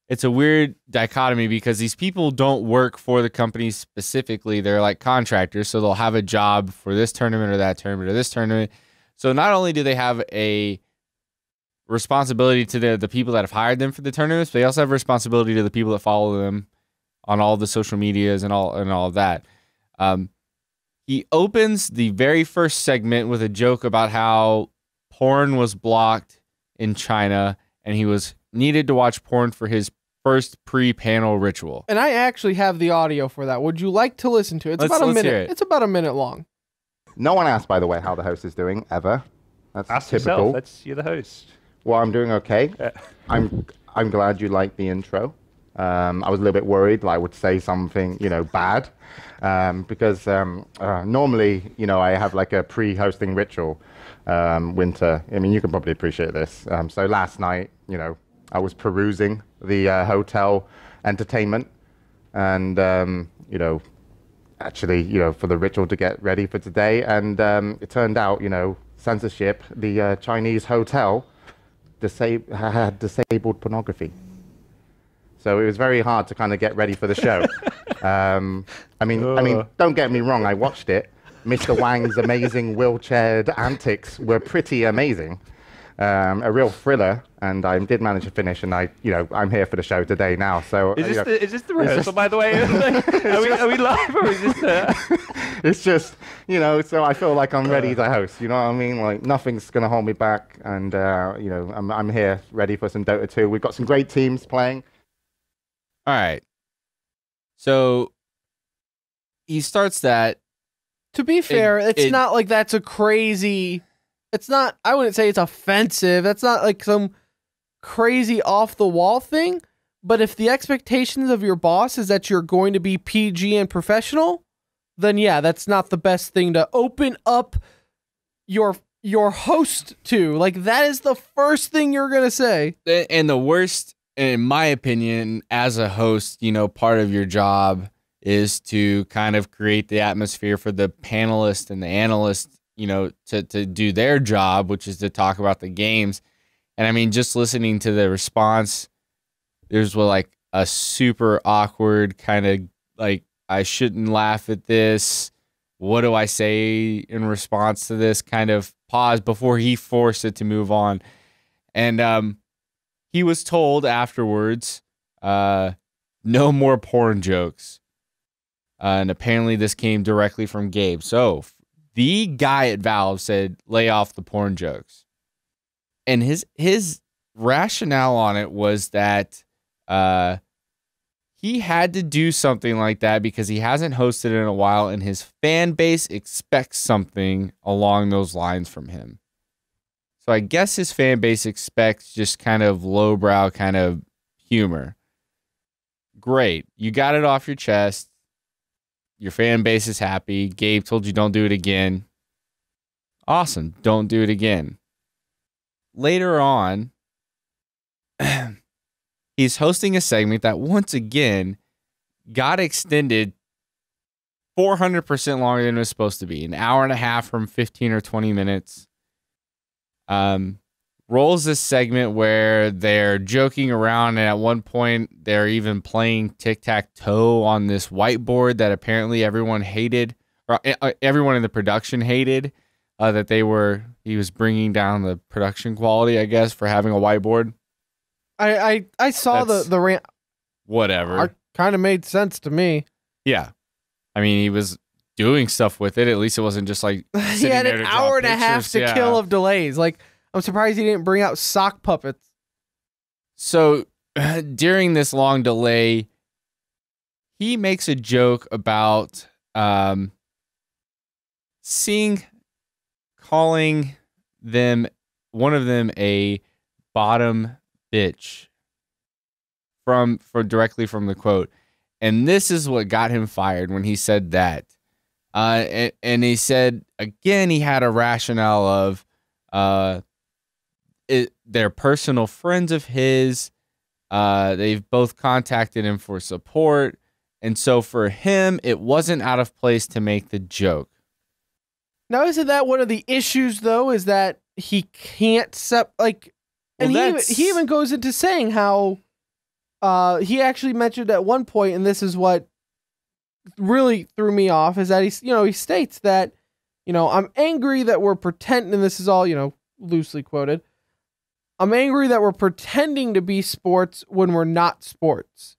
it's a weird dichotomy because these people don't work for the company specifically. They're like contractors so they'll have a job for this tournament or that tournament or this tournament. So not only do they have a responsibility to the the people that have hired them for the tournaments but they also have a responsibility to the people that follow them on all the social medias and all and all of that um he opens the very first segment with a joke about how porn was blocked in China and he was needed to watch porn for his first pre-panel ritual. And I actually have the audio for that. Would you like to listen to it? It's Let's- about a let's minute. hear it. It's about a minute long. No one asked, by the way, how the host is doing ever. That's Ask typical. yourself. That's you're the host. Well, I'm doing okay. Yeah. I'm I'm glad you liked the intro. Um, I was a little bit worried that I would say something, you know, bad, um, because um, uh, normally, you know, I have like a pre-hosting ritual. Um, winter. I mean, you can probably appreciate this. Um, so last night, you know, I was perusing the uh, hotel entertainment, and um, you know, actually, you know, for the ritual to get ready for today, and it turned out, you know, censorship. The uh, Chinese hotel disab- had disabled pornography. So it was very hard to kind of get ready for the show. um, I mean, I mean, don't get me wrong. I watched it. Mr. Wang's amazing wheelchaired antics were pretty amazing. Um, a real thriller, and I did manage to finish. And I, you know, I'm here for the show today now. So Is this, know, the, is this the rehearsal, by the way? are, we, are we live or is this? Uh... it's just, you know, so I feel like I'm ready to host. You know what I mean? Like nothing's gonna hold me back, and uh, you know, I'm I'm here ready for some Dota 2. We've got some great teams playing. All right. So he starts that To be fair, it's it- not like that's a crazy. It's not. I wouldn't say it's offensive. That's not like some crazy off the wall thing. But if the expectations of your boss is that you're going to be PG and professional, then yeah, that's not the best thing to open up your your host to. Like that is the first thing you're gonna say. And the worst in my opinion as a host you know part of your job is to kind of create the atmosphere for the panelists and the analysts you know to to do their job which is to talk about the games. And i mean just listening to the response there's like a super awkward kind of like i shouldn't laugh at this. What do i say in response to this? kind of pause before he forced it to move on. And um he was told afterwards, uh, no more porn jokes. Uh, and apparently, this came directly from Gabe. So, the guy at Valve said, "Lay off the porn jokes," and his his rationale on it was that uh, he had to do something like that because he hasn't hosted in a while, and his fan base expects something along those lines from him. So I guess his fan base expects just kind of lowbrow kind of humor. Great. You got it off your chest. Your fan base is happy. Gabe told you don't do it again. Awesome. Don't do it again. Later on, he's hosting a segment that once again got extended 400% longer than it was supposed to be. An hour and a half from 15 or 20 minutes um, rolls this segment where they're joking around, and at one point they're even playing tic tac toe on this whiteboard that apparently everyone hated, or uh, everyone in the production hated. Uh, that they were, he was bringing down the production quality, I guess, for having a whiteboard. I I, I saw That's- the the rant. Whatever. Kind of made sense to me. yeah, I mean, he was doing stuff with it. At least it wasn't just like he had an hour and a half to Yeah. kill of delays. Like I'm surprised he didn't bring out sock puppets. So during this long delay, he makes a joke about um, seeing, calling them, one of them a bottom bitch from for directly from the quote. And this is what got him fired when he said that. Uh, and, and he said again, he had a rationale of, uh, it, they're personal friends of his. Uh, they've both contacted him for support. And so for him, it wasn't out of place to make the joke. Now, isn't that one of the issues though? Is that he can't sep like, and Well, he even, he even goes into saying how, uh, he actually mentioned at one point, and this is what really threw me off, is that he's you know he states that, you know, I'm angry that we're pretending. This is all you know loosely quoted. I'm angry that we're pretending to be sports when we're not sports.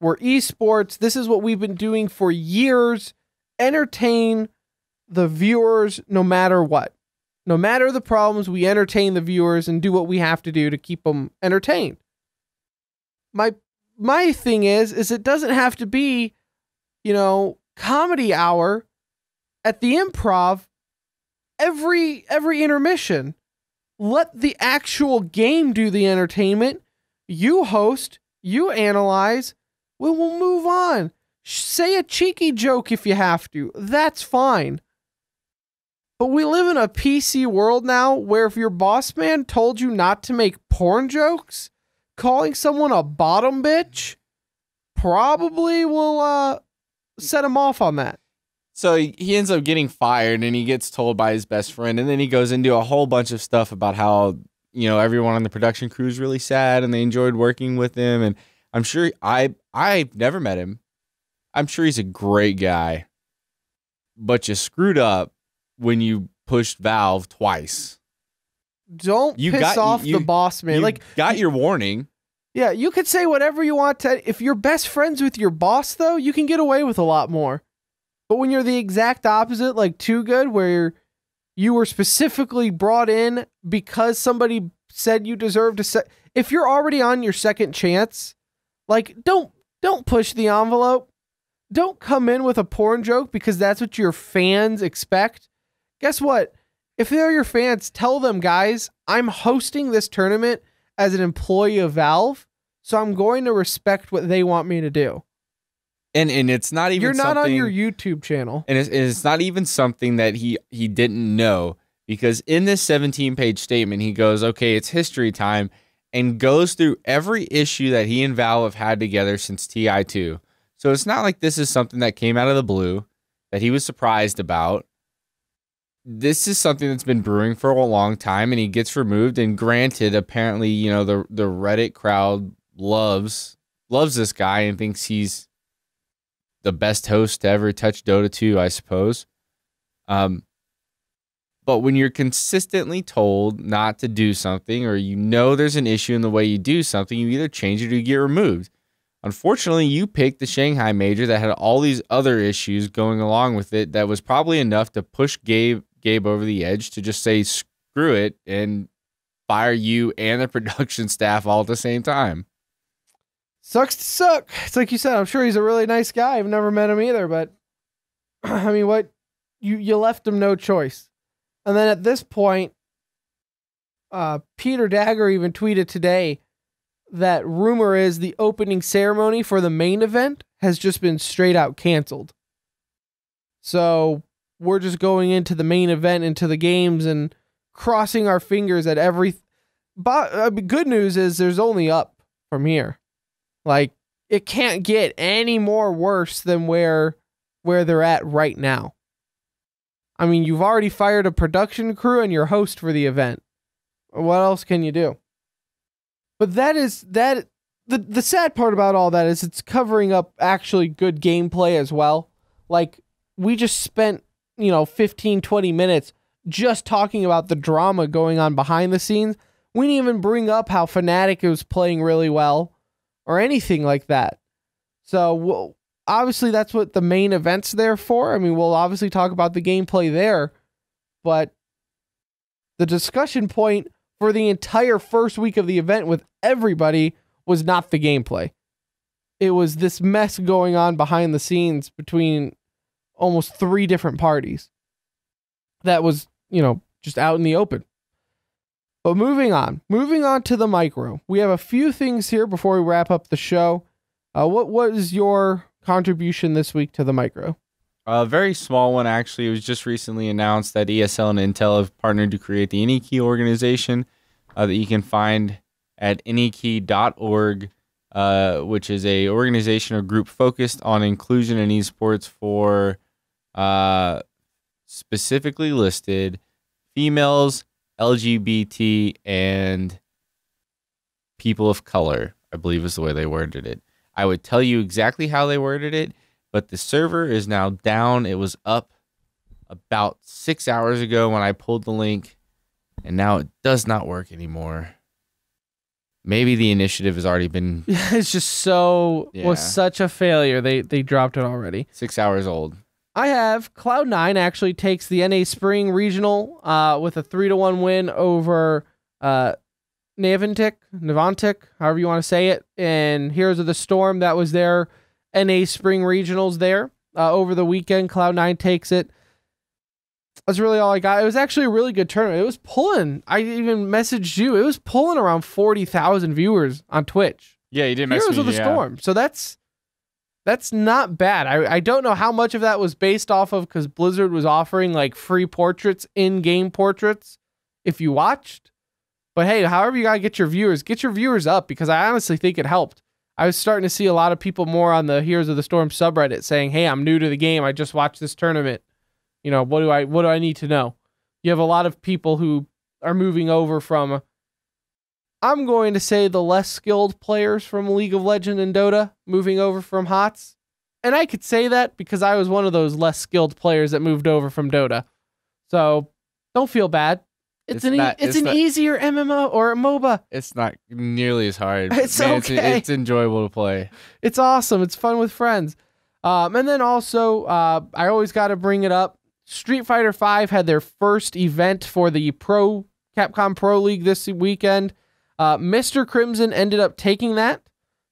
We're esports. This is what we've been doing for years. Entertain the viewers no matter what. No matter the problems, we entertain the viewers and do what we have to do to keep them entertained. my my thing is is it doesn't have to be, you know, comedy hour at the improv every every intermission. Let the actual game do the entertainment. You host, you analyze, we will move on. Say a cheeky joke if you have to. That's fine. But we live in a PC world now where if your boss man told you not to make porn jokes, calling someone a bottom bitch probably will uh set him off on that. So he ends up getting fired and he gets told by his best friend. And then he goes into a whole bunch of stuff about how, you know, everyone on the production crew is really sad and they enjoyed working with him. And I'm sure I I've never met him. I'm sure he's a great guy. But you screwed up when you pushed Valve twice. Don't You piss got- off you- the boss man. you like got your warning. Yeah, you could say whatever you want to. If you're best friends with your boss, though, you can get away with a lot more. But when you're the exact opposite, like 2GD, where you were specifically brought in because somebody said you deserved a se- if you're already on your second chance, like don't don't push the envelope. Don't come in with a porn joke because that's what your fans expect. Guess what? If they're your fans, tell them, guys, I'm hosting this tournament as an employee of Valve, so I'm going to respect what they want me to do. And and it's not even You're not on something- your YouTube channel. and it's, and it's not even something that he he didn't know because in this 17 page statement he goes okay it's history time and goes through every issue that he and val have had together since ti2 so it's not like this is something that came out of the blue that he was surprised about this is something that's been brewing for a long time and he gets removed and granted apparently you know the the reddit crowd loves loves this guy and thinks he's the best host to ever touch Dota 2, I suppose. Um, but when you're consistently told not to do something, or you know there's an issue in the way you do something, you either change it or you get removed. Unfortunately, you picked the Shanghai major that had all these other issues going along with it that was probably enough to push Gabe Gabe over the edge to just say screw it and fire you and the production staff all at the same time. Sucks to suck. It's like you said, I'm sure he's a really nice guy. I've never met him either, but I mean, what you you left him no choice. And then at this point, uh, Peter Dager even tweeted today that rumor is the opening ceremony for the main event has just been straight out canceled. So we're just going into the main event, into the games, and crossing our fingers at every. But uh, good news is there's only up from here. Like it can't get any more worse than where where they're at right now. I mean, you've already fired a production crew and your host for the event. What else can you do? But that is that the the sad part about all that is it's covering up actually good gameplay as well. Like we just spent, you know, 15 20 minutes just talking about the drama going on behind the scenes. We didn't even bring up how Fnatic was playing really well or anything like that. So we'll, obviously that's what the main event's there for. I mean, we'll obviously talk about the gameplay there, but the discussion point for the entire first week of the event with everybody was not the gameplay. It was this mess going on behind the scenes between almost three different parties. That was, you know, just out in the open. But moving on, moving on to the micro. We have a few things here before we wrap up the show. Uh, what was your contribution this week to the micro? A very small one, actually. It was just recently announced that ESL and Intel have partnered to create the AnyKey organization uh, that you can find at anykey.org, uh, which is a organization or group focused on inclusion in esports for uh, specifically listed females, LGBT, and people of color, I believe is the way they worded it. I would tell you exactly how they worded it, but the server is now down. It was up about six hours ago when I pulled the link, and now it does not work anymore. Maybe the initiative has already been it's just so Yeah. was such a failure. They they dropped it already. six hours old. I have Cloud9 actually takes the NA Spring Regional uh, with a three to one win over uh, Naventic, Naventic, however you want to say it, and Heroes of the Storm. That was their NA Spring Regionals there uh, over the weekend. Cloud9 takes it. That's really all I got. It was actually a really good tournament. It was pulling. I even messaged you. It was pulling around 40,000 viewers on Twitch. Yeah, you did Heroes message me. of the yeah. Storm. So that's that's not bad. I, I don't know how much of that was based off of because Blizzard was offering like free portraits, in-game portraits, if you watched. But hey, however you gotta get your viewers, get your viewers up because I honestly think it helped. I was starting to see a lot of people more on the Heroes of the Storm subreddit saying, "Hey, I'm new to the game. I just watched this tournament. You know, what do I what do I need to know?" You have a lot of people who are moving over from I'm going to say the less skilled players from League of Legends and Dota moving over from HOTS. And I could say that because I was one of those less skilled players that moved over from Dota. So don't feel bad. It's, It's an e- it's, it's an not- easier MMO or a MOBA. It's not nearly as hard. It's Man, okay. It's, enjoyable to play. It's awesome. It's fun with friends. Um, and then also, uh, I always got to bring it up. Street Fighter V had their first event for the Pro Capcom Pro League this weekend. Uh, Mr. Crimson ended up taking that.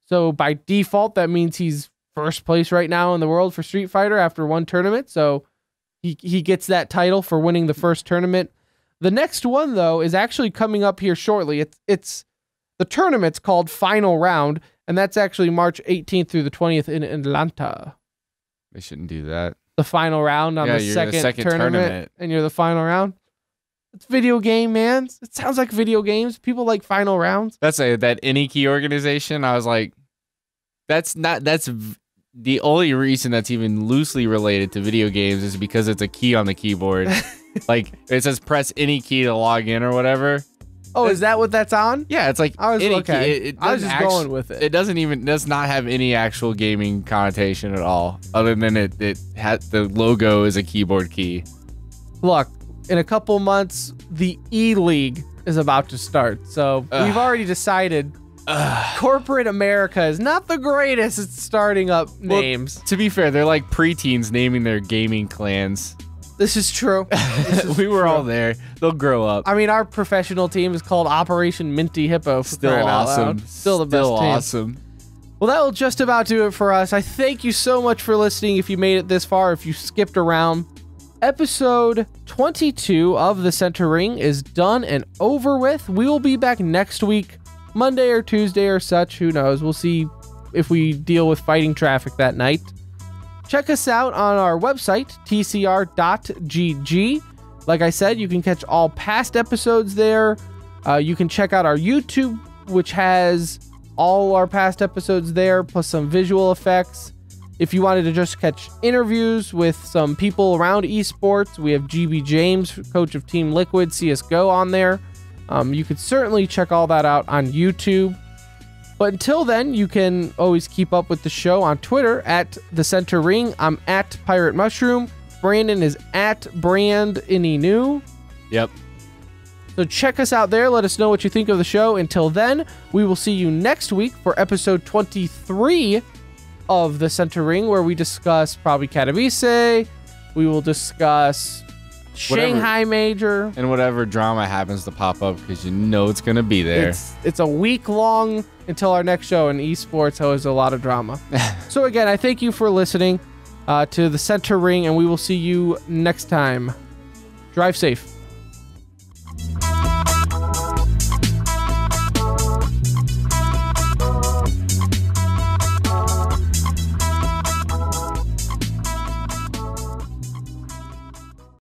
So by default, that means he's first place right now in the world for Street Fighter after one tournament. So he he gets that title for winning the first tournament. The next one though is actually coming up here shortly. It's it's the tournament's called Final Round, and that's actually March 18th through the 20th in Atlanta. They shouldn't do that. The final round on Yeah, the you're the second, second tournament, tournament. and you're the final round. It's video game, man. It sounds like video games. People like final rounds. That's a that AnyKey organization. I was like, that's not that's the only reason that's even loosely related to video games is because it's a key on the keyboard. like it says press any key to log in or whatever. Oh, is that what that's on? Yeah, it's like I was okay. key. It, it I was just going with it. It doesn't even does not have any actual gaming connotation at all, other than it it had the logo is a keyboard key. Look, in a couple months, the E League is about to start. So Ugh. we've already decided corporate America is not the greatest at starting up Well, names. To be fair, they're like preteens naming their gaming clans. This is true. we were all there. They'll grow up. I mean, our professional team is called Operation Minty Hippo. For Still awesome. Still the best Still team. awesome. Well, that will just about do it for us. I thank you so much for listening. If you made it this far, if you skipped around, episode 22 of The Center Ring is done and over with. We will be back next week, Monday or Tuesday or such. Who knows? We'll see if we deal with fighting traffic that night. Check us out on our website, tcr.gg. Like I said, you can catch all past episodes there. Uh, you can check out our YouTube, which has all our past episodes there, plus some visual effects. If you wanted to just catch interviews with some people around esports, we have GB James, coach of Team Liquid CSGO, on there. Um, you could certainly check all that out on YouTube. But until then, you can always keep up with the show on Twitter at the Center Ring. I'm at Pirate Mushroom. Brandon is at Brand Any New. Yep. So check us out there. Let us know what you think of the show. Until then, we will see you next week for episode 23 of the Center Ring, where we discuss probably Katowice. We will discuss Whatever. Shanghai Major. And whatever drama happens to pop up, because you know it's gonna be there. It's it's a week long until our next show, and esports always a lot of drama. so again, I thank you for listening uh, to the Center Ring, and we will see you next time. Drive safe.